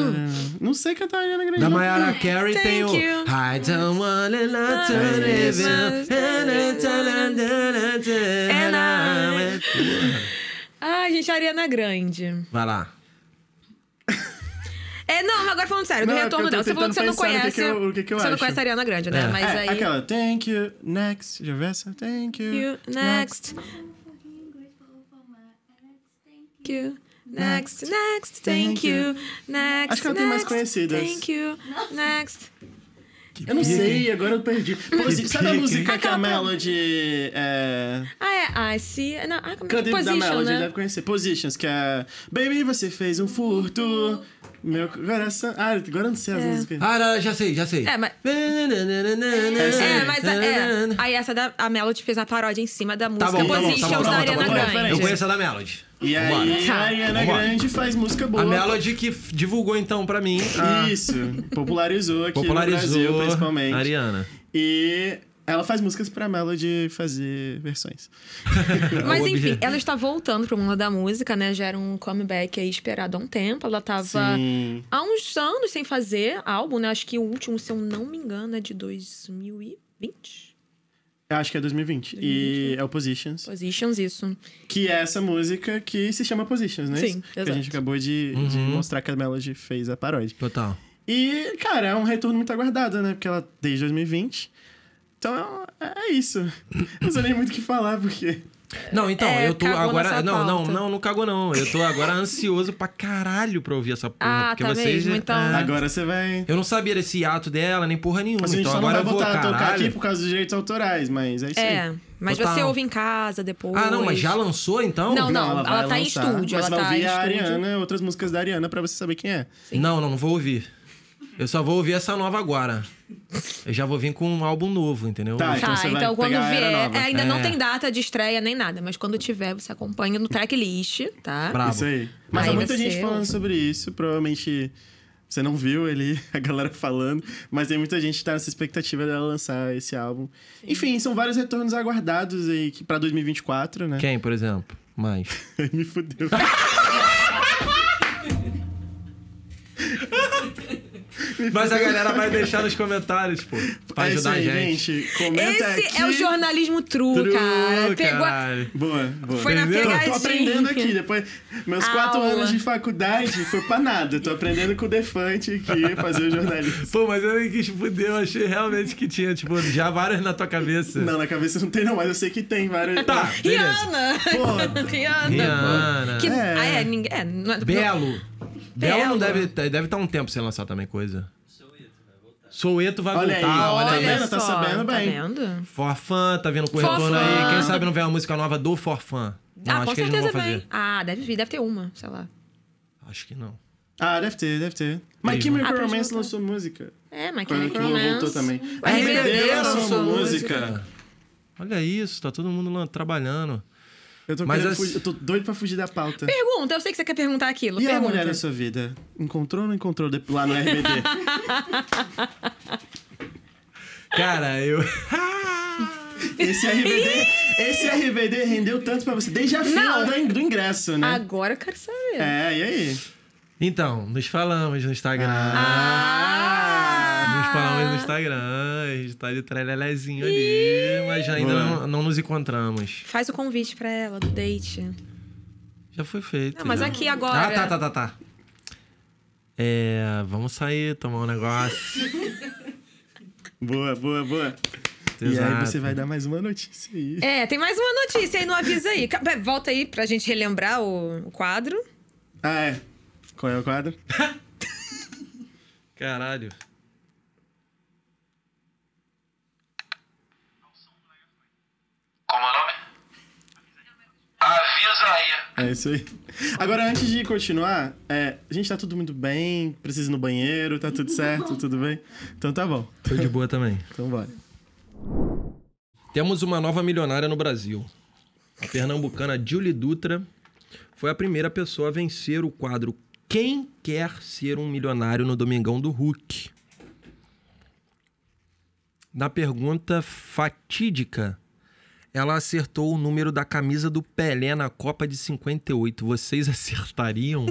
Não sei cantar a Ariana Grande. Da não. Mariah Carey Thank tem o you. I don't wanna not to live And I- in- Ai, gente, Ariana Grande. Vai lá. É, não, mas agora falando sério, do Não, é retorno dela. Você falou que você não conhece. que que eu- o que que eu você não acho. conhece a Ariana Grande, né? É. Mas É, aí. aquela, thank you, next. Já viu essa? Thank you, You, next. Thank you. Next, next, thank you. Next, Acho que ela tem mais conhecidas. Thank you. Next. Eu não sei, agora eu perdi. Sabe a música que a Aquela- Melody é... Ah, é. I see. Não, ah, como é que da Position, Melody, né? deve conhecer. Positions, que é... Baby, você fez um furto. Meu coração... Ah, agora eu não sei as É. músicas. Ah, não, já sei, já sei. É, mas. É, aí. mas é. Aí essa da a Melody fez a paródia em cima da música Tá bom, tá bom, Positions tá bom, da tá bom, Ariana tá bom, tá bom. Grande. Eu conheço a da Melody. E aí. Tá. a Ariana. Grande faz música boa. A Melody que divulgou então pra mim. a- Isso. Popularizou aqui no popularizou Brasil, principalmente. a Ariana. E ela faz músicas pra Melody fazer versões. Mas enfim, ela está voltando pro mundo da música, né? Já era um comeback aí esperado há um tempo. Ela tava Sim. há uns anos sem fazer álbum, né? Acho que o último, se eu não me engano, é de 2020. Eu acho que é 2020. E é o Positions. Positions, isso. Que é essa música que se chama Positions, né? Sim, Isso? Que a exato. gente acabou de, de Uhum. mostrar que a Melody fez a paródia. Total. E, cara, é um retorno muito aguardado, né? Porque ela desde 2020. Então, é isso. Não sei nem muito o que falar, porque... Não, então, É, eu tô agora. Não, não, pauta. não, não cagou, não. Eu tô agora ansioso pra caralho pra ouvir essa porra. Ah, porque tá vocês. mesmo, então. é, Agora você vai... Eu não sabia desse ato dela, nem porra nenhuma. Mas a gente então só não agora vai eu vou, voltar a tocar caralho. aqui por causa dos direitos autorais, mas é isso aí. É, mas Total. você ouve em casa depois. Ah, não, mas já lançou então? Não, não. ela, vai ela tá em lançar, estúdio, Mas ela vai tá ouvir em a estúdio. Ariana, outras músicas da Ariana pra você saber quem é. Não, não, não vou ouvir. Eu só vou ouvir essa nova agora. Eu já vou vir com um álbum novo, entendeu? Tá, então Tá, então quando vier. é, ainda não É. tem data de estreia nem nada, mas quando tiver, você acompanha no tracklist, tá? Brabo. Isso aí. Mas Aí há muita gente falando sobre isso, provavelmente você não viu ele, a galera falando, mas tem muita gente que tá nessa expectativa dela lançar esse álbum. Enfim, são vários retornos aguardados aí que- pra 2024, né? Quem, por exemplo? Mais. Me fudeu. Mas a galera vai deixar nos comentários, pô. Pra é isso ajudar aí, a gente. gente. Comenta Esse aqui. é o jornalismo true, True, cara. Pegou a-. Boa, boa. Foi na Entendeu? Tô pegadinha. aprendendo aqui, depois. Meus quatro Aula. anos de faculdade foi pra nada. Tô aprendendo com o Defante aqui fazer o jornalismo. Pô, mas eu nem quis fuder, eu achei realmente que tinha, tipo, já várias na tua cabeça. Não, na cabeça não tem, não, mas eu sei que tem vários. Tá. Rihanna! Pô. Rihanna! Rihanna. Que, É. Ah, é, ninguém. É, não, Belo. Belo não deve deve estar um tempo sem lançar também coisa. Soueto vai Olha aí, voltar, olha olha aí. aí. vendo? Tá sabendo Tá bem. vendo? Forfã tá vindo com Forfã. retorno aí. Quem sabe não vem uma música nova do Forfã. Não, ah, acho com que eles não certeza vão fazer. vem. Ah, deve vir, deve ter uma, sei lá. Acho que não. Ah, deve ter, deve ter. My Aí, Chemical Ah, pra Romance lançou música. É, mas Quando Chemical Romance. voltou também. O RBD lançou música. Olha isso, tá todo mundo lá trabalhando. Eu tô, Mas as- fugir- eu tô doido pra fugir da pauta. Pergunta, eu sei que você quer perguntar aquilo. E a Pergunta. mulher da sua vida? Encontrou ou não encontrou de- lá no RBD? Cara, eu. esse RBD, esse RBD rendeu tanto pra você desde a fila Não. do, do ingresso, né? Agora eu quero saber. É, e aí? Então, nos falamos no Instagram. Ah! Falamos no Instagram. A gente tá de trelelezinho ali, mas ainda não, não nos encontramos. Faz o convite pra ela do date. Já foi feito. Não, mas já. aqui agora. Ah, tá, tá, tá, tá. É, vamos sair, tomar um negócio. Boa, boa, boa. E aí Exato. você vai dar mais uma notícia aí. É, tem mais uma notícia aí no Avisa aí. Volta aí pra gente relembrar o, o quadro. Ah, é. Qual é o quadro? Caralho. Como é o nome? Avisa aí. É isso aí. Agora, antes de continuar, é, a gente tá tudo muito bem, precisa ir no banheiro, tá tudo certo, tudo bem? Então tá bom. Tô de boa também. Então bora. Temos uma nova milionária no Brasil. A pernambucana Julie Dutra foi a primeira pessoa a vencer o quadro Quem Quer Ser um Milionário no Domingão do Hulk. Na pergunta fatídica: Ela acertou o número da camisa do Pelé na Copa de 58. Vocês acertariam?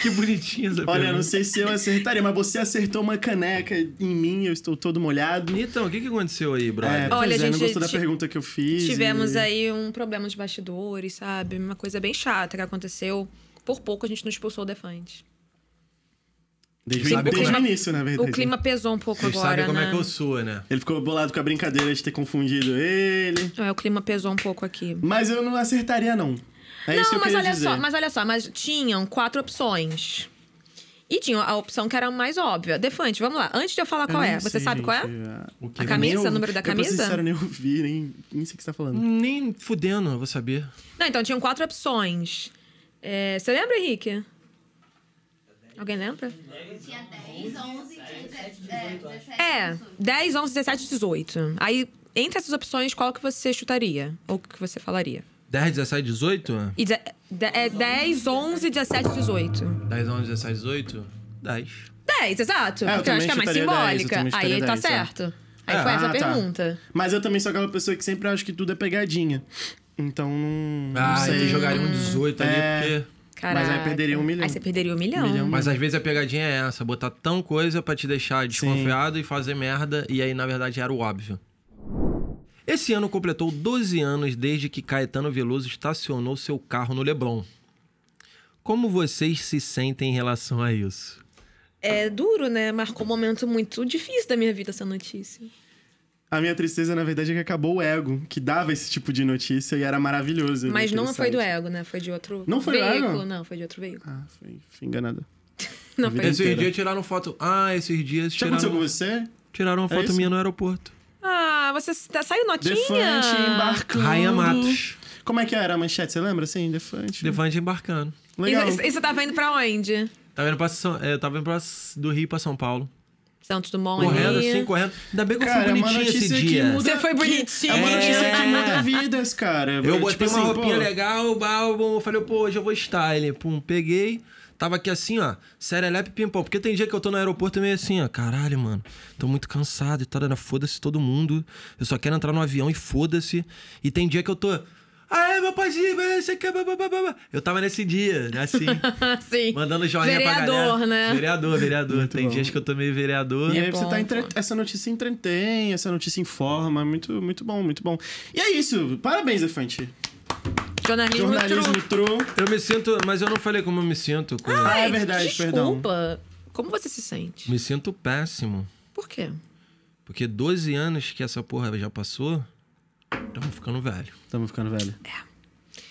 que bonitinha essa Olha, pergunta. não sei se eu acertaria, mas você acertou uma caneca em mim, eu estou todo molhado. Então, o que, que aconteceu aí, brother? É, Olha, pois é, gente, não gostou da pergunta que eu fiz. Tivemos e- aí um problema de bastidores, sabe? Uma coisa bem chata que aconteceu. Por pouco a gente não expulsou o Defante. Desde, Sabe desde o é- início, na verdade. O clima pesou um pouco Vocês agora, sabem como né? é que eu sou, né? Ele ficou bolado com a brincadeira de ter confundido ele. É, o clima pesou um pouco aqui. Mas eu não acertaria, não. É isso que não, eu mas olha dizer. só, mas olha só, mas tinham quatro opções. E tinha a opção que era mais óbvia. Defante, vamos lá. Antes de eu falar Eu qual é, nem você sei, sabe qual é? gente, a- O quê? A eu camisa, nem o número da Eu, camisa? ser sincero, nem ouvi, nem, nem sei o que você tá falando. Nem fudendo, eu vou saber. Não, então tinham quatro opções. É, você lembra, Henrique? Alguém lembra? Tinha 10, 11, 17, é, 17. É, 10, 11, 17, 18. Aí, entre essas opções, qual que você chutaria? Ou que você falaria? 10, 17, 18? E de- de- é 10, 11, 17, 18. 10, 11, 17, 18? 10. 10, exato. É, eu porque eu acho que é mais 10, simbólica. também Aí chutaria tá 10, é. certo. Aí É, foi essa ah, tá. pergunta. Mas eu também sou aquela pessoa que sempre acha que tudo é pegadinha. Então não. não Ah, sei. então jogaria um 18 ali, É. porque... Caraca. Mas aí perderia um milhão. Aí você perderia um milhão. Um milhão. Mas às vezes a pegadinha é essa, botar tão coisa pra te deixar desconfiado e fazer merda, e aí na verdade era o óbvio. Esse ano completou 12 anos desde que Caetano Veloso estacionou seu carro no Leblon. Como vocês se sentem em relação a isso? É duro, né? Marcou um momento muito difícil da minha vida essa notícia. A minha tristeza, na verdade, é que acabou o ego, que dava esse tipo de notícia e era maravilhoso. Mas não naquele foi do ego, né? Foi de outro Não foi do veículo. Ego? Não, foi de outro veículo. Ah, foi, fui enganada. Não foi. Esses inteira. dias tiraram foto. Ah, esses dias Já aconteceu com tiraram, você? tiraram uma É foto isso? minha no aeroporto. Ah, você tá- saiu notinha? Defante embarcando. Rainha Matos. Como é que era a manchete? Você lembra? Assim, Defante. Levante embarcando. Legal. E, e você tava indo pra onde? Tava indo pra São, é, eu tava indo pra, do Rio pra São Paulo. Santos Dumont Correndo ali. assim, correndo. Ainda bem que eu Cara, fui é uma bonitinho esse notícia que dia. muda... Você foi que- bonitinho. É uma notícia que É. muda vidas, cara. Eu Tipo botei uma assim, roupinha pô, legal, bal, eu falei, pô, hoje eu vou style. Pum, peguei. Tava aqui assim, ó, serelepe pimpão. Porque tem dia que eu tô no aeroporto meio assim, ó, caralho, mano. Tô muito cansado e tal, né? foda-se todo mundo. Eu só quero entrar no avião e foda-se. E tem dia que eu tô. Aê, meu paizinho, você quer. blá, blá, blá, blá." Eu tava nesse dia, né, assim, Sim. mandando joinha pra galera. Vereador, né? Vereador, vereador. tem bom. dias que eu tô meio vereador. E aí É você bom, tá entre... essa notícia entretém, essa notícia informa, muito, muito bom, muito bom. E é isso, parabéns, Defante. Jornalismo, Jornalismo true. true. Eu me sinto, mas eu não falei como eu me sinto. com- Ah, é verdade, perdão. Desculpa. Como você se sente? Me sinto péssimo. Por quê? Porque 12 anos que essa porra já passou, estamos ficando velho. Estamos ficando velho.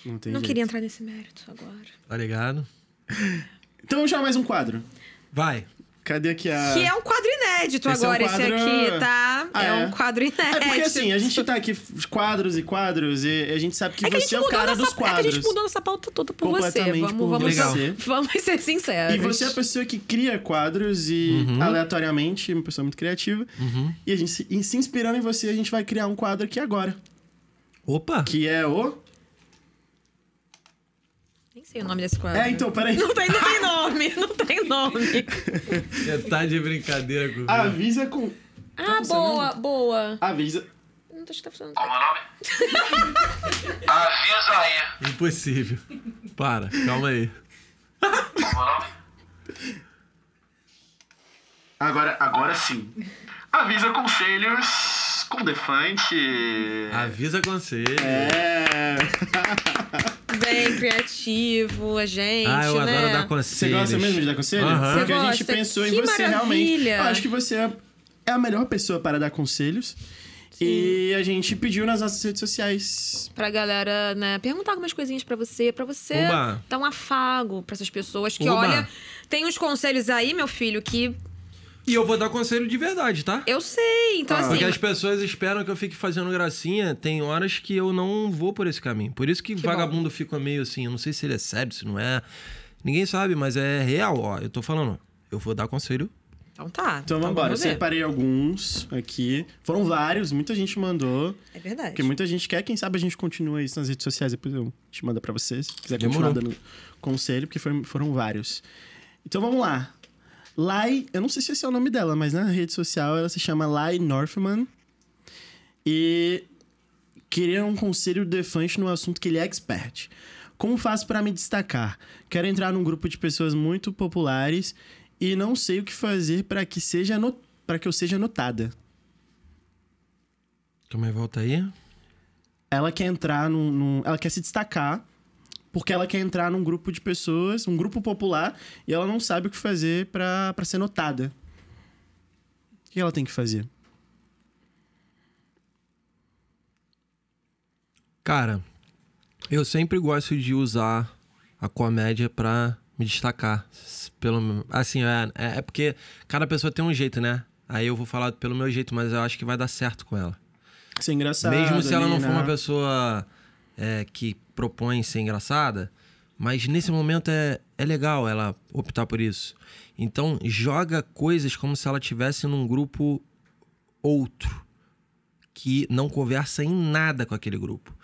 Não tem Não jeito. queria entrar nesse mérito agora. Tá ligado? Então vamos chamar mais um quadro. Vai. Cadê aqui a... Que é um quadro inédito Esse é um agora, quadro- esse aqui, tá? Ah, é, é? um quadro inédito. É porque assim, a gente tá aqui quadros e quadros e a gente sabe que É que a você gente é o cara nossa, dos É que a quadros. gente mudou nossa pauta toda por você. Vamos, por vamos, você. vamos ser sinceros. E você é a pessoa que cria quadros e Uhum. aleatoriamente, uma pessoa muito criativa. E a gente se, e se inspirando em você, a gente vai criar um quadro aqui agora. Opa! Que é o. Nem sei o nome desse quadro. É, então, peraí. Não tem, não tem nome, não tem nome. Você tá de brincadeira comigo. Avisa com. Ah, funcionando? boa, boa. Avisa. Não tô acho que tá funcionando. Como é o nome? Avisa aí. Impossível. Para, calma aí. Como é o nome? Agora, agora sim. Avisa conselhos com Defante. Avisa conselho. É. Bem criativo, a gente, ah, eu né? adoro dar Você conselhos. gosta mesmo de dar conselho? Aham. Porque a gente Você gosta? pensou em Que você realmente. maravilha. Eu acho que você é é a melhor pessoa para dar conselhos. E a gente pediu nas nossas redes sociais. Pra galera, né, perguntar algumas coisinhas pra você, pra você Oba. dar um afago pra essas pessoas que, Oba. olha, tem uns conselhos aí, meu filho, que E eu vou dar conselho de verdade, tá? eu sei. Então, Ah. assim, Porque as pessoas esperam que eu fique fazendo gracinha. Tem horas que eu não vou por esse caminho. Por isso que, Que vagabundo fica meio assim. Eu não sei se ele é sério, se não é. Ninguém sabe, mas é real, ó. Eu tô falando. Eu vou dar conselho. então tá. Então vamos embora. Eu separei alguns aqui. Foram vários, muita gente mandou. É verdade. Porque muita gente quer, quem sabe a gente continua isso nas redes sociais, depois eu te mando pra vocês. Se quiser Demorou. continuar dando conselho, porque foram, foram vários. Então vamos lá. Lai, eu não sei se esse é o nome dela, mas na rede social ela se chama Lai Northman. E Queria um conselho do Defante no assunto que ele é expert. Como faço para me destacar? Quero entrar num grupo de pessoas muito populares e não sei o que fazer para que seja no... para que eu seja notada. Calma aí, volta aí. Ela quer entrar num, num- ela quer se destacar porque ela quer entrar num grupo de pessoas, um grupo popular, e ela não sabe o que fazer pra pra ser notada. O que ela tem que fazer? Cara, eu sempre gosto de usar a comédia pra me destacar. Pelo, assim, é, é é porque cada pessoa tem um jeito, né? Aí eu vou falar pelo meu jeito, mas eu acho que vai dar certo com ela. Ser engraçado. Mesmo se ela não for né? uma pessoa é, que propõe ser engraçada, mas nesse momento é, é legal ela optar por isso. Então, joga coisas como se ela estivesse num grupo outro, que não conversa em nada com aquele grupo.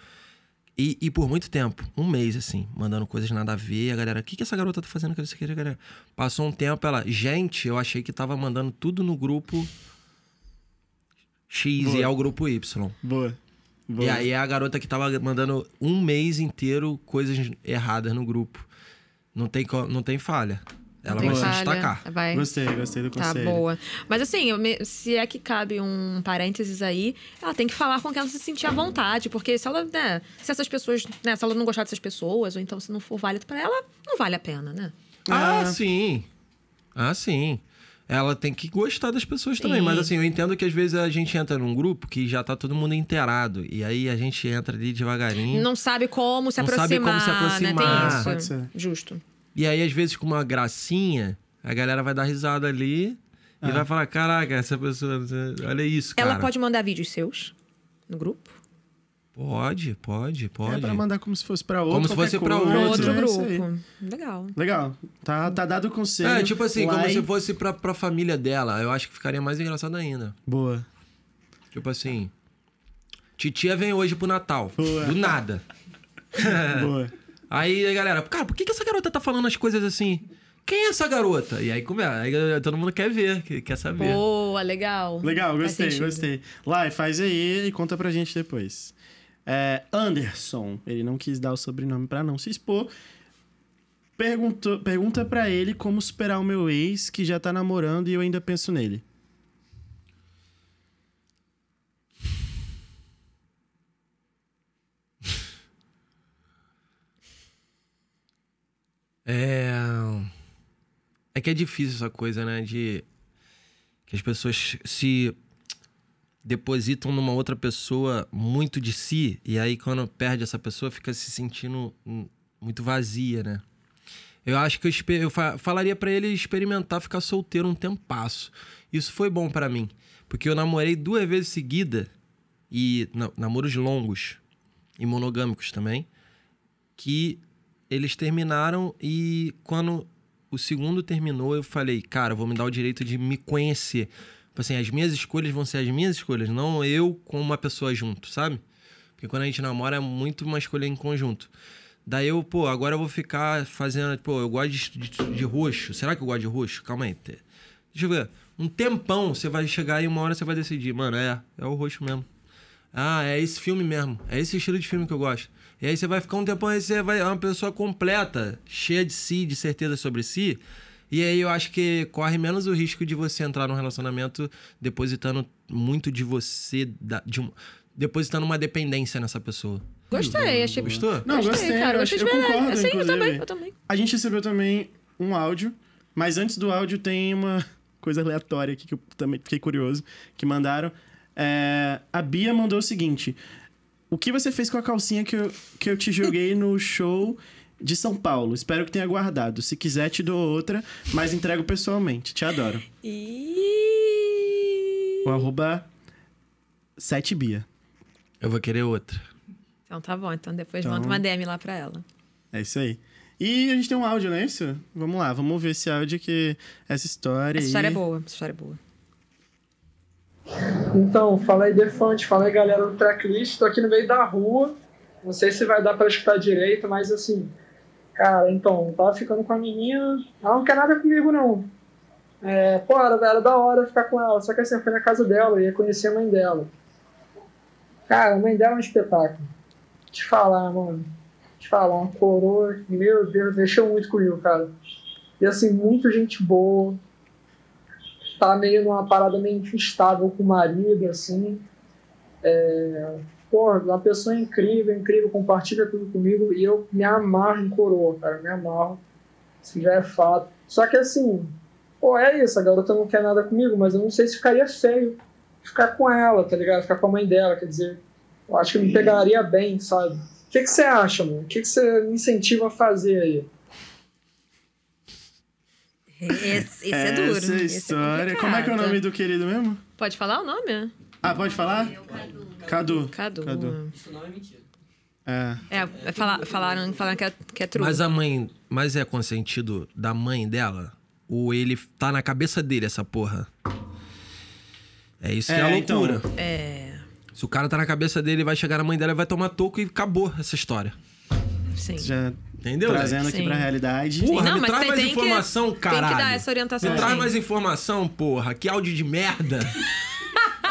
E, e por muito tempo, um mês assim, mandando coisas nada a ver, a galera, o que, que essa garota tá fazendo com isso aqui, galera? Passou um tempo, ela, gente, eu achei que tava mandando tudo no grupo X Boa. e é o grupo Y. Boa. Boa. E aí é a garota que tava mandando um mês inteiro coisas erradas no grupo. Não tem, não tem falha. Ela Tem vai se destacar. Vai. Gostei, gostei do Tá conselho. boa. Mas assim, se é que cabe um parênteses aí, ela tem que falar com quem ela se sentir à vontade. Porque se ela, né, se essas pessoas, né, se ela não gostar dessas pessoas, ou então se não for válido pra ela, não vale a pena, né? Ah, Ah. sim. Ah, sim. Ela tem que gostar das pessoas também. Sim. Mas assim, eu entendo que às vezes a gente entra num grupo que já tá todo mundo inteirado. E aí a gente entra ali devagarinho. Não sabe como se Não sabe aproximar, como se aproximar. né? Tem Pode isso. ser. Justo. E aí, às vezes, com uma gracinha, a galera vai dar risada ali e vai falar: caraca, essa pessoa. Olha isso, cara. Ela pode mandar vídeos seus no grupo? Pode, pode, É pode. pra mandar como se fosse pra outro. Como se fosse pra outro. Outro é aí. grupo. Legal. Legal. Tá, tá dado o conselho. É, tipo assim, como se fosse pra, pra família dela. Eu acho que ficaria mais engraçado ainda. Boa. Tipo assim. Titia vem hoje pro Natal. Boa. Do nada. Boa. Aí a galera, cara, por que, que essa garota tá falando as coisas assim? Quem é essa garota? E aí, como é? Aí todo mundo quer ver, que- quer saber. Boa, legal. Legal, gostei, gostei. Lai, faz aí e conta pra gente depois. É, Anderson, ele não quis dar o sobrenome pra não se expor. Perguntou, pergunta pra ele como superar o meu ex que já tá namorando e eu ainda penso nele. É. É que é difícil essa coisa, né? De. Que as pessoas se depositam numa outra pessoa muito de si, e aí quando perde essa pessoa fica se sentindo hum, muito vazia, né? Eu acho que eu, eu fa- falaria pra ele experimentar ficar solteiro um tempasso. Isso foi bom pra mim, porque eu namorei duas vezes seguida e na- namoros longos e monogâmicos também, que eles terminaram e quando o segundo terminou, eu falei, cara, vou me dar o direito de me conhecer. Tipo assim, as minhas escolhas vão ser as minhas escolhas, não eu com uma pessoa junto, sabe? Porque quando a gente namora é muito uma escolha em conjunto. Daí eu, pô, agora eu vou ficar fazendo, pô, eu gosto de, de, de roxo. Será que eu gosto de roxo? Calma aí. Deixa eu ver. Um tempão você vai chegar e uma hora você vai decidir, mano, é, é o roxo mesmo. Ah, é esse filme mesmo. É esse estilo de filme que eu gosto. E aí você vai ficar um tempão, aí você vai é uma pessoa completa, cheia de si, de certeza sobre si. E aí eu acho que corre menos o risco de você entrar num relacionamento depositando muito de você, da- de um, depositando uma dependência nessa pessoa. Gostei, achei. Gostou? Não, gostei, cara. eu, Gostei de eu concordo, Sim, eu inclusive. também, eu também. A gente recebeu também um áudio, mas antes do áudio tem uma coisa aleatória aqui que eu também fiquei curioso, que mandaram. É, a Bia mandou o seguinte: O que você fez com a calcinha que eu, que eu te joguei no show de São Paulo? Espero que tenha guardado. Se quiser, te dou outra, mas entrego pessoalmente. Te adoro. E... O arroba 7bia. Eu vou querer outra. Então tá bom, então depois Então- manda uma DM lá pra ela. É isso aí. E a gente tem um áudio, não é isso? Vamos lá, vamos ouvir esse áudio que essa história Essa aí... história é boa, essa história é boa. Então, fala aí, Defante, fala aí, galera do tracklist. Tô aqui no meio da rua. Não sei se vai dar pra escutar direito, mas assim, cara, então, tava ficando com a menina. Ela não quer nada comigo, não. É, pô, era, era da hora ficar com ela. Só que assim, eu fui na casa dela, eu ia conhecer a mãe dela. Cara, a mãe dela é um espetáculo. Te falar, mano. Te falar, uma coroa, meu Deus, mexeu muito comigo, cara. E assim, muita gente boa. Tá meio numa parada meio instável com o marido, assim. É... Pô, uma pessoa incrível, incrível, compartilha tudo comigo e eu me amarro em coroa, cara, me amarro. Isso já é fato. Só que assim, pô, é isso, a garota não quer nada comigo, mas eu não sei se ficaria feio ficar com ela, tá ligado? Ficar com a mãe dela, quer dizer, eu acho que me pegaria bem, sabe? O que, que você acha, mano? O que, que você me incentiva a fazer aí? Esse, esse é duro. Essa esse história. Como é que é o nome do querido mesmo? Pode falar o nome? Ah, pode falar? Cadu. Cadu. Cadu. Isso não é mentira. É. É, fala- falaram, falaram que é, que é true. Mas a mãe. Mas é consentido da mãe dela? Ou ele tá na cabeça dele, essa porra? É isso que é, É, a então. loucura. É. Se o cara tá na cabeça dele, vai chegar na mãe dela e vai tomar toco e acabou essa história. Sim. Já Entendeu? trazendo Lex? aqui Sim. pra realidade. Porra, Não, me mas traz tem- mais tem que- informação, Tem que caralho. dar essa orientação. Me traz mais informação, porra. Que áudio de merda.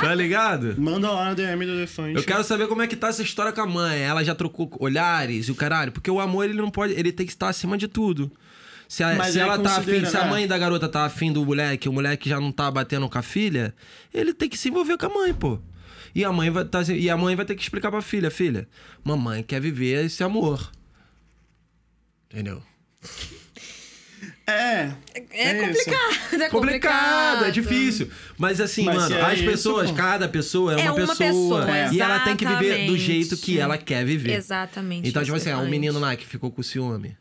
tá ligado? Manda lá no DM do Defante. Eu quero saber como é que tá essa história com a mãe. Ela já trocou olhares e o caralho. Porque o amor, ele não pode. Ele tem que estar acima de tudo. Se, a- se ela tá afim, considera, se a né? mãe da garota tá afim do moleque, o moleque já não tá batendo com a filha, ele tem que se envolver com a mãe, pô. E a mãe vai, tá, e a mãe vai ter que explicar pra filha, filha, mamãe quer viver esse amor. Entendeu? É. É isso. complicado, é Complicado, complicado. é difícil. Mas assim, Mas mano, é as isso, pessoas, pô. cada pessoa é, É uma, uma pessoa. pessoa, E ela tem que viver do jeito que ela quer viver. Exatamente. Então, tipo assim, ah, um menino lá que ficou com ciúme.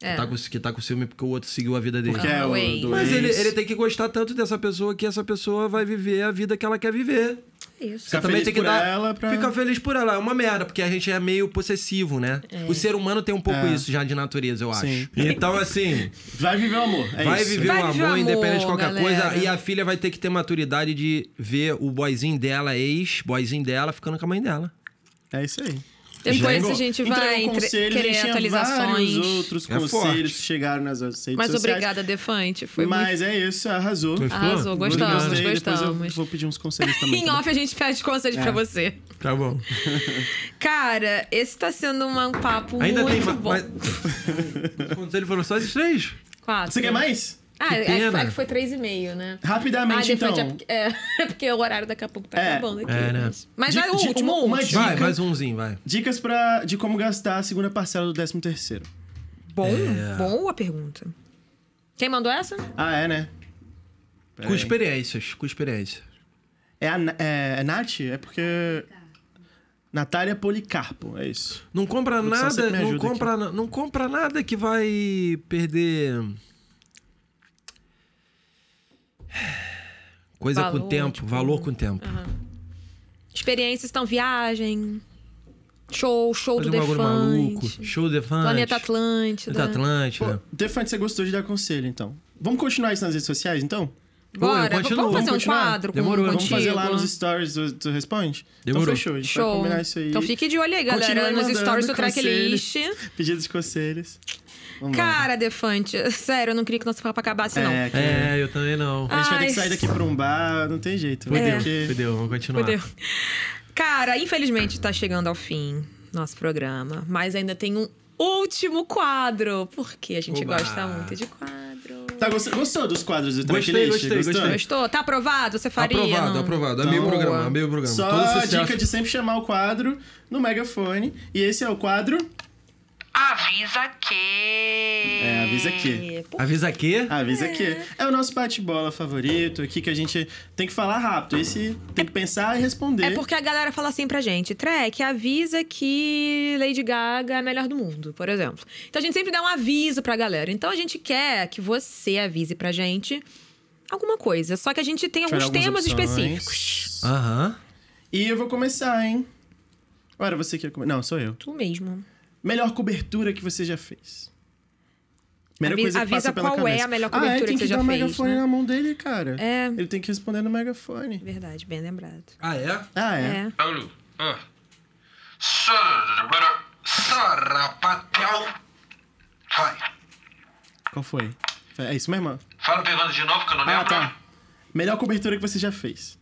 É. Que, tá com, que tá com ciúme porque o outro seguiu a vida dele. É Ah, o Wade. do Mas ele, ele tem que gostar tanto dessa pessoa que essa pessoa vai viver a vida que ela quer viver. Isso. Ficar Você também feliz tem que por dar. ela pra- Fica feliz por ela. É uma merda, porque a gente é meio possessivo, né? O ser humano tem um pouco É. isso já de natureza, eu acho. Sim. Então, assim, Vai viver o amor. É vai isso. viver Vai o viver o amor, amor, independente de qualquer galera. coisa. E a filha vai ter que ter maturidade de ver o boyzinho dela, ex, boyzinho dela, ficando com a mãe dela. É isso aí. Depois Entregou- a gente entregou vai entre- conselhos, querer atualizações. outros É conselhos que chegaram nas outras redes Mas sociais. obrigada, Defante. Foi muito... Mas é isso, arrasou. Arrasou, gostamos, Gostei, gostamos. eu vou pedir uns conselhos também. Em tá bom? off a gente pede conselhos É. pra você. Tá bom. Cara, esse tá sendo um papo Ainda muito tem bom. mais. Quantos ele falou? Só esses três? Quatro. Você quer mais? Ah, Que é, pena. é que foi três e meio, né? Rapidamente, ah, então. Defante é porque, é, porque o horário daqui a pouco tá É. acabando aqui. É, né? Mas, vai o último, uma- uma último. Vai, Dica. mais umzinho, vai. Dicas pra, de como gastar a segunda parcela do 13 terceiro. Bom, É. boa pergunta. Quem mandou essa? Ah, é, né? Pera Com aí. experiências, com experiência. É a é, é Nath? É porque... Natália Policarpo, é isso. Não compra nada, não compra, não compra nada que vai perder coisa Valor, com tempo, tipo, valor com tempo. Experiências estão viagem, show, show Fazer do um bagulho maluco, Defante, show Defante, Planeta Atlântida. Planeta Atlântida. Defante, você gostou de dar conselho, então. Vamos continuar isso nas redes sociais, então? Bora, eu continuo. vamos fazer um Vamos continuar? quadro com Demorou, vamos contigo? fazer lá nos stories, tu, tu responde? Demorou. Então fechou, a gente vai Show. combinar isso aí. Então fique de olho aí, galera, Continue nos stories do Tracklist. Pedidos de conselhos. Vamos lá. Cara, Defante, sério, eu não queria que nosso papo acabasse, não. É, que É, eu também não. a gente vai ter que Ai. sair daqui pra um bar, não tem jeito. Fudeu, Vai ter que- fudeu, vamos continuar. Fudeu. Cara, infelizmente tá chegando ao fim nosso programa, mas ainda tem um último quadro, porque a gente Oba. gosta muito de quadro. Tá, gostou, gostou dos quadros do Gostei, Tracklist? gostei, Gostou? gostei. Gostou? Tá aprovado? Você faria? Aprovado, não? aprovado. Então, Amei o boa. programa, amei o programa. Só Todo a dica de sempre chamar o quadro no megafone. E esse é o quadro... Avisa que. É, avisa aqui. É, pô, Avisa aqui. Avisa aqui. É o nosso bate-bola favorito aqui que a gente tem que falar rápido. Esse tem que pensar e responder. É porque a galera fala assim pra gente, Trek, avisa que Lady Gaga é a melhor do mundo, por exemplo. Então a gente sempre dá um aviso pra galera. Então a gente quer que você avise pra gente alguma coisa. Só que a gente tem alguns temas opções. específicos. Aham. E eu vou começar, hein? Ora, você quer começar? Não, sou eu. Tu mesmo. Melhor cobertura que você já fez. Melhor Avisa- coisa que avisa qual é cabeça. a melhor ah, é, cobertura tem que que você já dar o fez, megafone né? na mão dele, cara. É. Ele tem que responder no megafone. Verdade, bem lembrado. Ah, é? Ah, é? É. Alô? Ah. Sarapatel. Vai. Qual foi? É isso mesmo? Fala a pergunta de novo que eu não lembro. Ah, tá. Melhor cobertura que você já fez.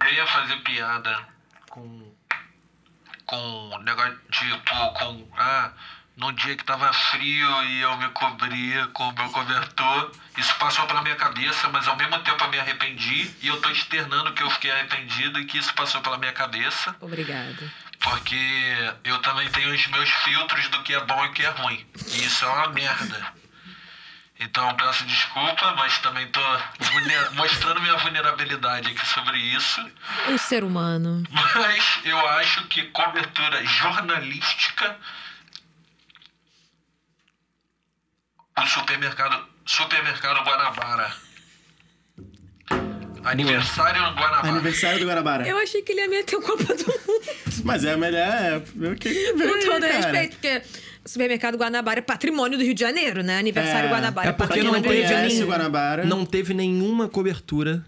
Eu ia fazer piada com. Com negócio tipo, com. Ah, no dia que tava frio e eu me cobria com o meu cobertor. Isso passou pela minha cabeça, mas ao mesmo tempo eu me arrependi. E eu tô externando que eu fiquei arrependido e que isso passou pela minha cabeça. Obrigada. Porque eu também tenho os meus filtros do que é bom e o que é ruim. E isso é uma merda. Então peço desculpa, mas também tô mostrando minha vulnerabilidade aqui sobre isso. Um ser humano. Mas eu acho que cobertura jornalística. O supermercado. Supermercado Guanabara. Aniversário no Guanabara. Aniversário do Guarabara. Eu achei que ele ia meter o Copa do Mundo. Mas é melhor. É, eu queria ver. Com todo cara. respeito, porque o supermercado Guanabara é patrimônio do Rio de Janeiro, né? Aniversário É, Guanabara é porque não patrimônio do Rio de conhece o Janeiro. Guanabara. Não teve nenhuma cobertura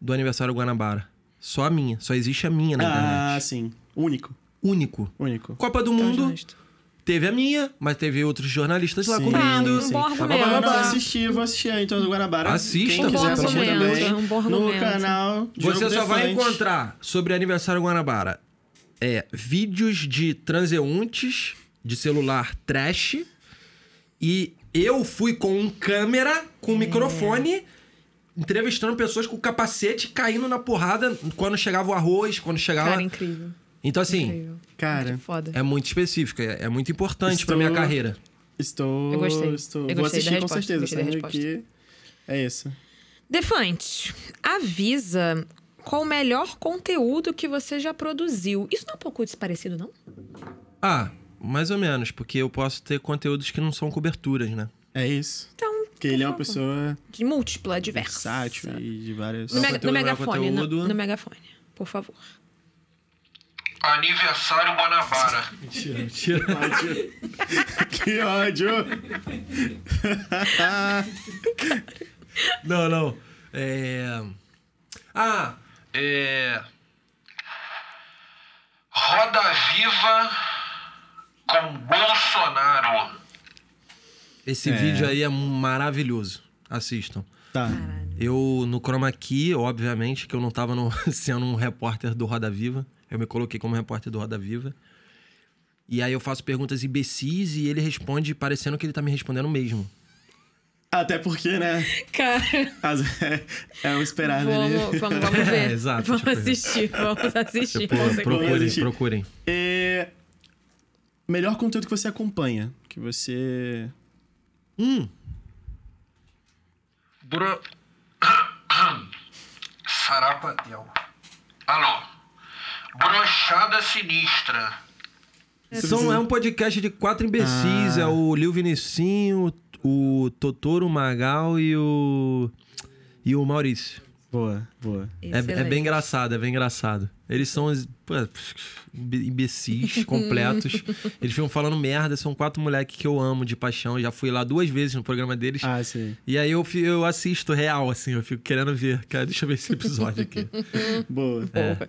do aniversário Guanabara. Só a minha. Só existe a minha na Ah, internet. sim. Único. Único. Único. Copa do Então, Mundo, justo. teve a minha, mas teve outros jornalistas lá Sim, cobrindo. um bom sim. argumento. Eu vou Babá. assistir, vou assistir a então do Guanabara. Assista, Quem Um quiser assistir argumento, também. é um bom No canal Você só vai encontrar sobre aniversário Guanabara é, vídeos de transeuntes de celular trash e eu fui com um câmera, com um microfone, entrevistando pessoas com capacete caindo na porrada quando chegava o arroz, quando chegava... Cara, incrível. Então, assim, incrível. Cara, foda. é muito específico, é, é muito importante Estou- pra minha carreira. estou. Eu gostei. estou Eu vou gostei da assistir com certeza, resposta. que é isso. Defante, avisa qual o melhor conteúdo que você já produziu. Isso não é um pouco desparecido, não? Ah, mais ou menos, porque eu posso ter conteúdos que não são coberturas, né? É isso. Então, Porque ele é uma pessoa de múltipla, diversa. versátil e de várias. No, mega- no megafone, no, no megafone, por favor. Aniversário Guanabara. Mentira, mentira. que ódio! Não, não. É. Ah, É... Roda Viva com Bolsonaro. esse É. vídeo aí é maravilhoso. Assistam. tá. Eu, no Chroma Key, obviamente, que eu não tava no- sendo um repórter do Roda Viva. Eu me coloquei como repórter do Roda Viva. E aí eu faço perguntas imbecis e ele responde parecendo que ele tá me respondendo mesmo. Até porque, né? Cara, as- É, é o esperado ali. vamos, vamos, vamos ver. É, exato, Vamos tipo, assistir, vamos assistir. Tipo, procurem, assistir. procurem. É... Melhor conteúdo que você acompanha. Que você. Hum, Bro... Sarapatel. Alô. Brochada Sinistra. são, é um podcast de quatro imbecis. Ah. É o Lil Vinicinho, o Totoro, Magal e o... E o Maurício. Boa, boa. É, é bem engraçado, é bem engraçado. Eles são os- imbecis completos. Eles ficam falando merda, são quatro moleques que eu amo de paixão. Já fui lá duas vezes no programa deles. Ah, sim. E aí eu, eu assisto real, assim, eu fico querendo ver. Cara, deixa eu ver esse episódio aqui. Boa. É.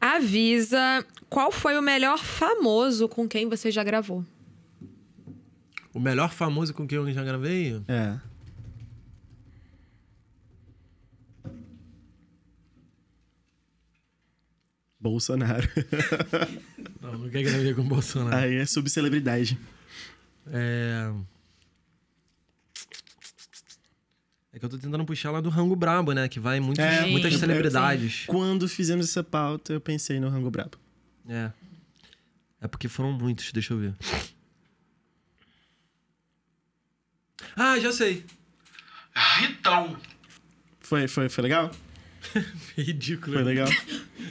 Avisa qual foi o melhor famoso com quem você já gravou. O melhor famoso com quem eu já gravei? É. Bolsonaro. Não, nunca gravei com o Bolsonaro. Aí é subcelebridade. É. É que eu tô tentando puxar lá do Rango Brabo, né? Que vai muitos, É, muitas sim. celebridades. Quando fizemos essa pauta, eu pensei no Rango Brabo. É. É porque foram muitos, deixa eu ver. Ah, já sei. Vitão. Foi, foi, foi legal? Ridículo. Foi legal?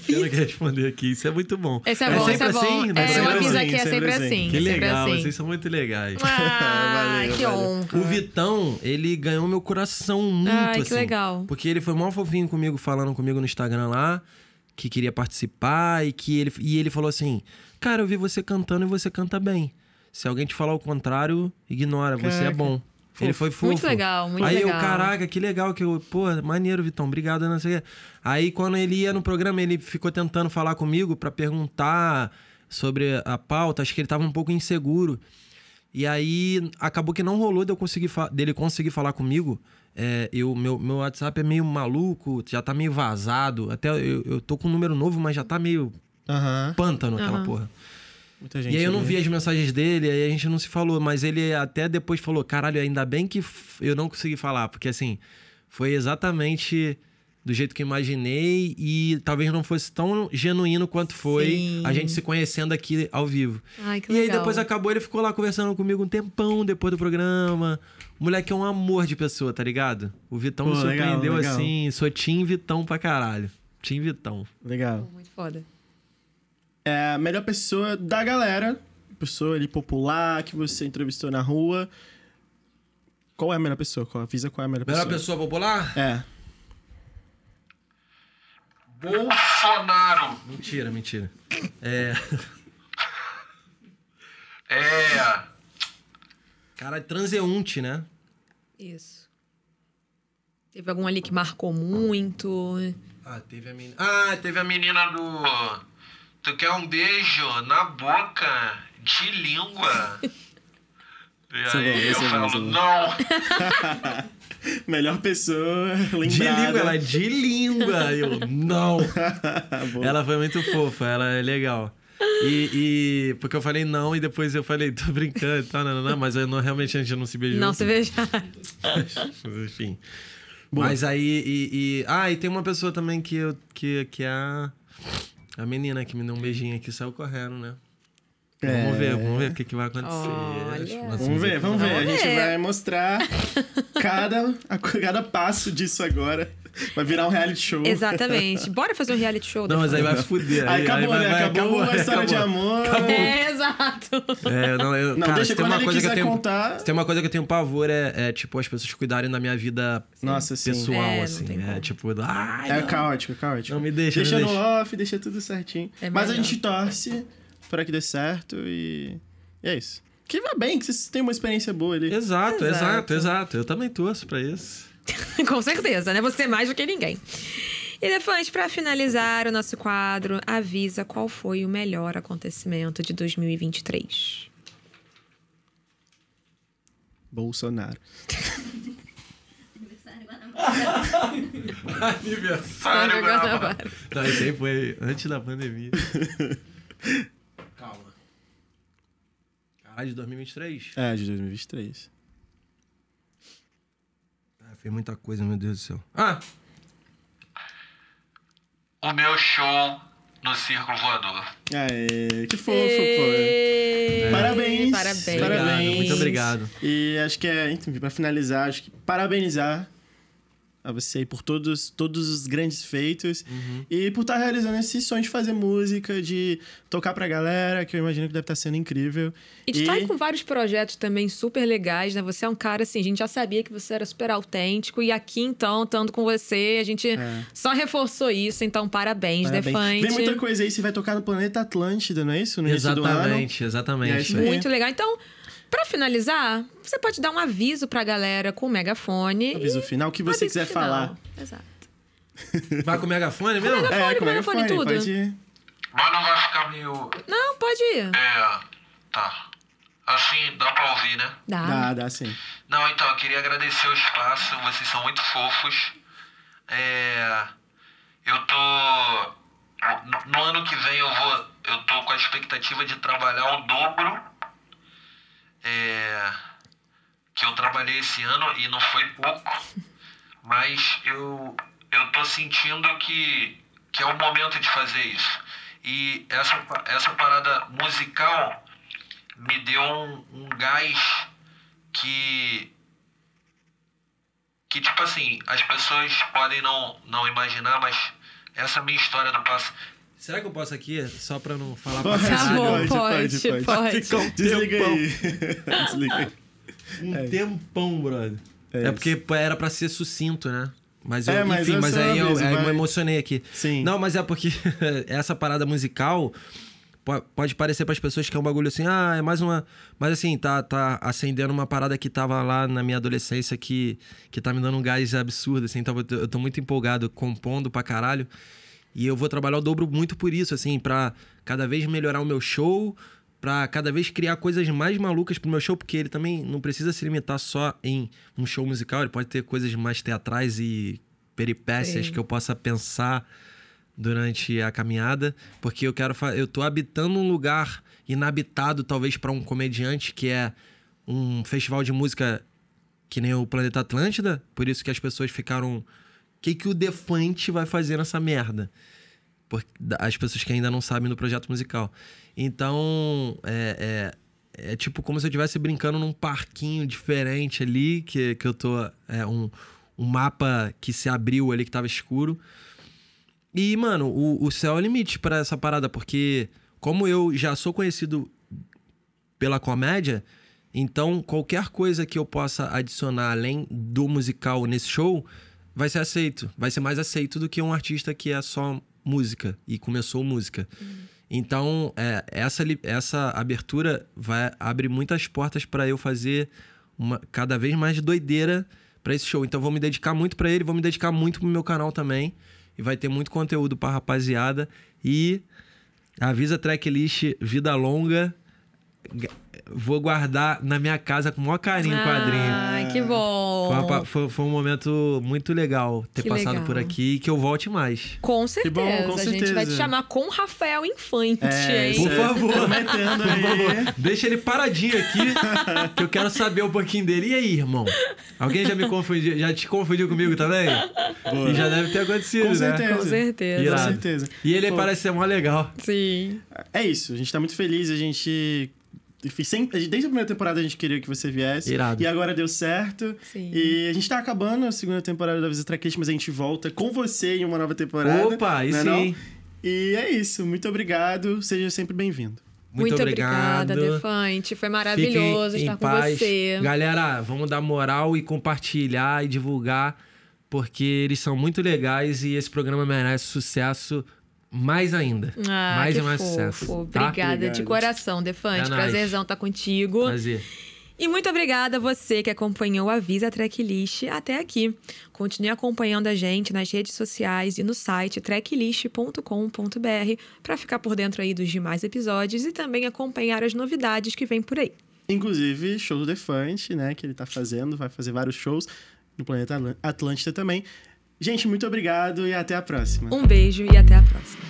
Eu não quero responder aqui. Isso é muito bom. Esse é, bom, sempre esse é bom. assim? né? É, Sempre eu aviso assim, aqui, é sempre sempre assim. assim. Que é sempre legal, assim. vocês são muito legais. Ah, Valeu, que valeu. honra. O Vitão, ele ganhou meu coração muito, Ai, que assim. legal. Porque ele foi mó fofinho comigo, falando comigo no Instagram lá, que queria participar e que ele... E ele falou assim, cara, eu vi você cantando e você canta bem. Se alguém te falar o contrário, ignora, você é Caraca. Ele foi fofo. Muito legal, muito Aí legal. eu, caraca, que legal que eu... Pô, maneiro, Vitão, obrigado, não sei o quê. Aí quando ele ia no programa, ele ficou tentando falar comigo pra perguntar sobre a pauta. Acho que ele tava um pouco inseguro. E aí acabou que não rolou de eu conseguir dele conseguir falar comigo. É, eu, meu, meu WhatsApp é meio maluco, já tá meio vazado. Até eu, eu tô com um número novo, mas já tá meio Aham. pântano aquela Aham. porra. Muita gente. E aí eu não ali. vi as mensagens dele, aí a gente não se falou, mas ele até depois falou: caralho, ainda bem que eu não consegui falar, porque assim, foi exatamente do jeito que eu imaginei e talvez não fosse tão genuíno quanto foi Sim. a gente se conhecendo aqui ao vivo. Ai, que E aí legal. depois acabou, ele ficou lá conversando comigo um tempão depois do programa. O moleque é um amor de pessoa, tá ligado? O Vitão me Pô, legal, surpreendeu legal. assim, sou Tim Vitão pra caralho. Tim Vitão. Legal. Muito foda. É a melhor pessoa da galera, pessoa ali popular que você entrevistou na rua. Qual é a melhor pessoa? Qual, avisa qual é a melhor, Melhor pessoa. pessoa popular? É. Bolsonaro. Mentira, mentira. É. É. Cara, transeunte, né? Isso. Teve algum ali que marcou muito? Ah, teve a menina. Ah, teve a menina do. Tu quer um beijo na boca de língua? E é aí bom, eu esse é bom, falo, é bom. não. Melhor pessoa, lembrada. De língua, ela é de língua. Eu, não. Ela foi muito fofa, ela é legal. E, e- porque eu falei não e depois eu falei, tô brincando e tal, não, não, não, mas eu não, realmente a gente não se beijou. Não se beijar. Enfim. Boa. Mas aí. E, e- ah, e tem uma pessoa também que, eu, que, que é a, a menina que me deu um beijinho aqui saiu correndo, né? É. Vamos ver, vamos ver o que, que vai acontecer. Olha. Vamos ver, vamos ver. A gente vai mostrar cada, a- cada passo disso agora. Vai virar um reality show. Exatamente. Bora fazer um reality show Não, mas aí vai fuder. Aí acabou, vai- né? vai- acabou, a história de acabou. amor. É, exato. É, não, eu, Não, cara, deixa se tem quando uma ele coisa que eu quiser tenho, contar. se tem uma coisa que eu tenho pavor é, é, tipo as pessoas cuidarem da minha vida Nossa, sim. pessoal, É, assim. É tipo, ai, É não. caótico, caótico. Não me deixa, Deixa me no deixa. off, deixa tudo certinho. É Mas a gente torce para que dê certo e... e é isso. Que vai bem, que vocês têm uma experiência boa ali. Exato, Exato. exato, exato. Eu também torço pra isso. Com certeza, né? Você mais do que ninguém. E depois, pra finalizar o nosso quadro, avisa qual foi o melhor acontecimento de 2023. Bolsonaro. Aniversário Guanabara. Não, isso aí foi antes da pandemia. Caralho, de 2023? É, de 2023. Ah, fez muita coisa, meu Deus do céu. Ah, O meu show no Círculo Voador. Aê, que fofo, pô. Parabéns. Parabéns. Parabéns. obrigado, muito obrigado. E acho que é, enfim, pra finalizar, acho que parabenizar a você aí por todos, todos os grandes feitos Uhum. e por estar realizando esse sonho de fazer música, de tocar pra galera, que eu imagino que deve estar sendo incrível. E de estar aí com vários projetos também super legais, né? Você é um cara, assim, a gente já sabia que você era super autêntico. E aqui, então, estando com você, a gente É. só reforçou isso. Então, parabéns, Parabéns. Defante. Vem muita coisa aí, você vai tocar no Planeta Atlântida, não é isso? No ano. exatamente, É exatamente. isso aí. Muito legal. Então, pra finalizar, você pode dar um aviso pra galera com o megafone. Aviso final, o que e você aviso quiser final. falar. Exato. Vai com o megafone mesmo? megafone. É, com que megafone, foi? tudo. Pode ir. Mas não vai ficar meio. Não, pode ir. É. Tá. Assim, dá pra ouvir, né? Dá. Dá, dá sim. Não, então, eu queria agradecer o espaço, vocês são muito fofos. É, eu tô. no- No ano que vem eu vou. Eu tô com a expectativa de trabalhar o dobro. É, que eu trabalhei esse ano e não foi pouco. Mas eu, eu tô sentindo que, que é o momento de fazer isso. E essa, essa parada musical me deu um, um gás que que tipo assim as pessoas podem não não imaginar mas essa minha história do passo Será que eu posso aqui, só pra não falar pra Pode, Tá caralho, pode, pode, pode. pode. Fica um Desliga tempão. aí. Desliga aí. Um É. tempão, brother. É É, porque era pra ser sucinto, né? Mas eu, É, mas enfim, eu mas aí eu, aí eu vai. me emocionei aqui. Sim. Não, mas é porque essa parada musical po- pode parecer pras pessoas que é um bagulho assim, ah, é mais uma. Mas assim, tá, tá acendendo uma parada que tava lá na minha adolescência que, que tá me dando um gás absurdo, assim. Então eu tô, eu tô muito empolgado, compondo pra caralho. E eu vou trabalhar o dobro muito por isso, assim, pra cada vez melhorar o meu show, pra cada vez criar coisas mais malucas pro meu show, porque ele também não precisa se limitar só em um show musical, ele pode ter coisas mais teatrais e peripécias Sim. que eu possa pensar durante a caminhada, porque eu quero eu tô habitando um lugar inabitado talvez para um comediante que é um festival de música que nem o Planeta Atlântida, por isso que as pessoas ficaram que que o Defante vai fazer nessa merda? Por, da- as pessoas que ainda não sabem do projeto musical. Então, é, é, é tipo como se eu estivesse brincando num parquinho diferente ali, que, que eu tô. É um, um mapa que se abriu ali que tava escuro. E, mano, o, o céu é o limite pra essa parada, porque como eu já sou conhecido pela comédia, então qualquer coisa que eu possa adicionar além do musical nesse show vai ser aceito. Vai ser mais aceito do que um artista que é só música e começou música. Então, é, essa, essa abertura vai abre muitas portas pra eu fazer uma, cada vez mais de doideira pra esse show. Então, vou me dedicar muito pra ele, vou me dedicar muito pro meu canal também. E vai ter muito conteúdo pra rapaziada. E avisa tracklist Vida Longa. Vou guardar na minha casa com o maior carinho o quadrinho. Ai, que bom. Foi, uma foi- foi um momento muito legal ter Que passado legal. por aqui e que eu volte mais. Com certeza. bom, com a gente vai te certeza. chamar com Rafael Infante, É, hein? isso Por é- favor. Prometendo Por aí. favor, deixa ele paradinho aqui, que eu quero saber um pouquinho dele. E aí, irmão? Alguém já me confundiu, já te confundiu comigo também? Boa. E já deve ter acontecido, Com né? certeza. Com certeza. Irado. Com certeza. E ele Pô. parece ser mó legal. Sim. É isso, a gente tá muito feliz, a gente. Enfim, Sempre, desde a primeira temporada a gente queria que você viesse. Irado. E agora deu certo. Sim. E a gente tá acabando a segunda temporada da Visita Tracklist, mas a gente volta com você em uma nova temporada. Opa, aí não é sim. não? E é isso, muito obrigado, seja sempre bem-vindo. Muito, obrigada, obrigado. Defante. Foi maravilhoso Fiquem estar em com paz. você. Galera, vamos dar moral e compartilhar e divulgar, porque eles são muito legais e esse programa merece sucesso mais ainda. Ah, mais que e mais fofo. sucesso. Tá? Obrigada de coração, Defante. É. Prazerzão estar contigo. Prazer. E muito obrigada a você que acompanhou a Visa Tracklist até aqui. Continue acompanhando a gente nas redes sociais e no site tracklist.com.br para ficar por dentro aí dos demais episódios e também acompanhar as novidades que vem por aí. Inclusive, show do Defante, né? Que ele tá fazendo, vai fazer vários shows no Planeta Atl- Atlântida também. Gente, muito obrigado e até a próxima. Um beijo e até a próxima.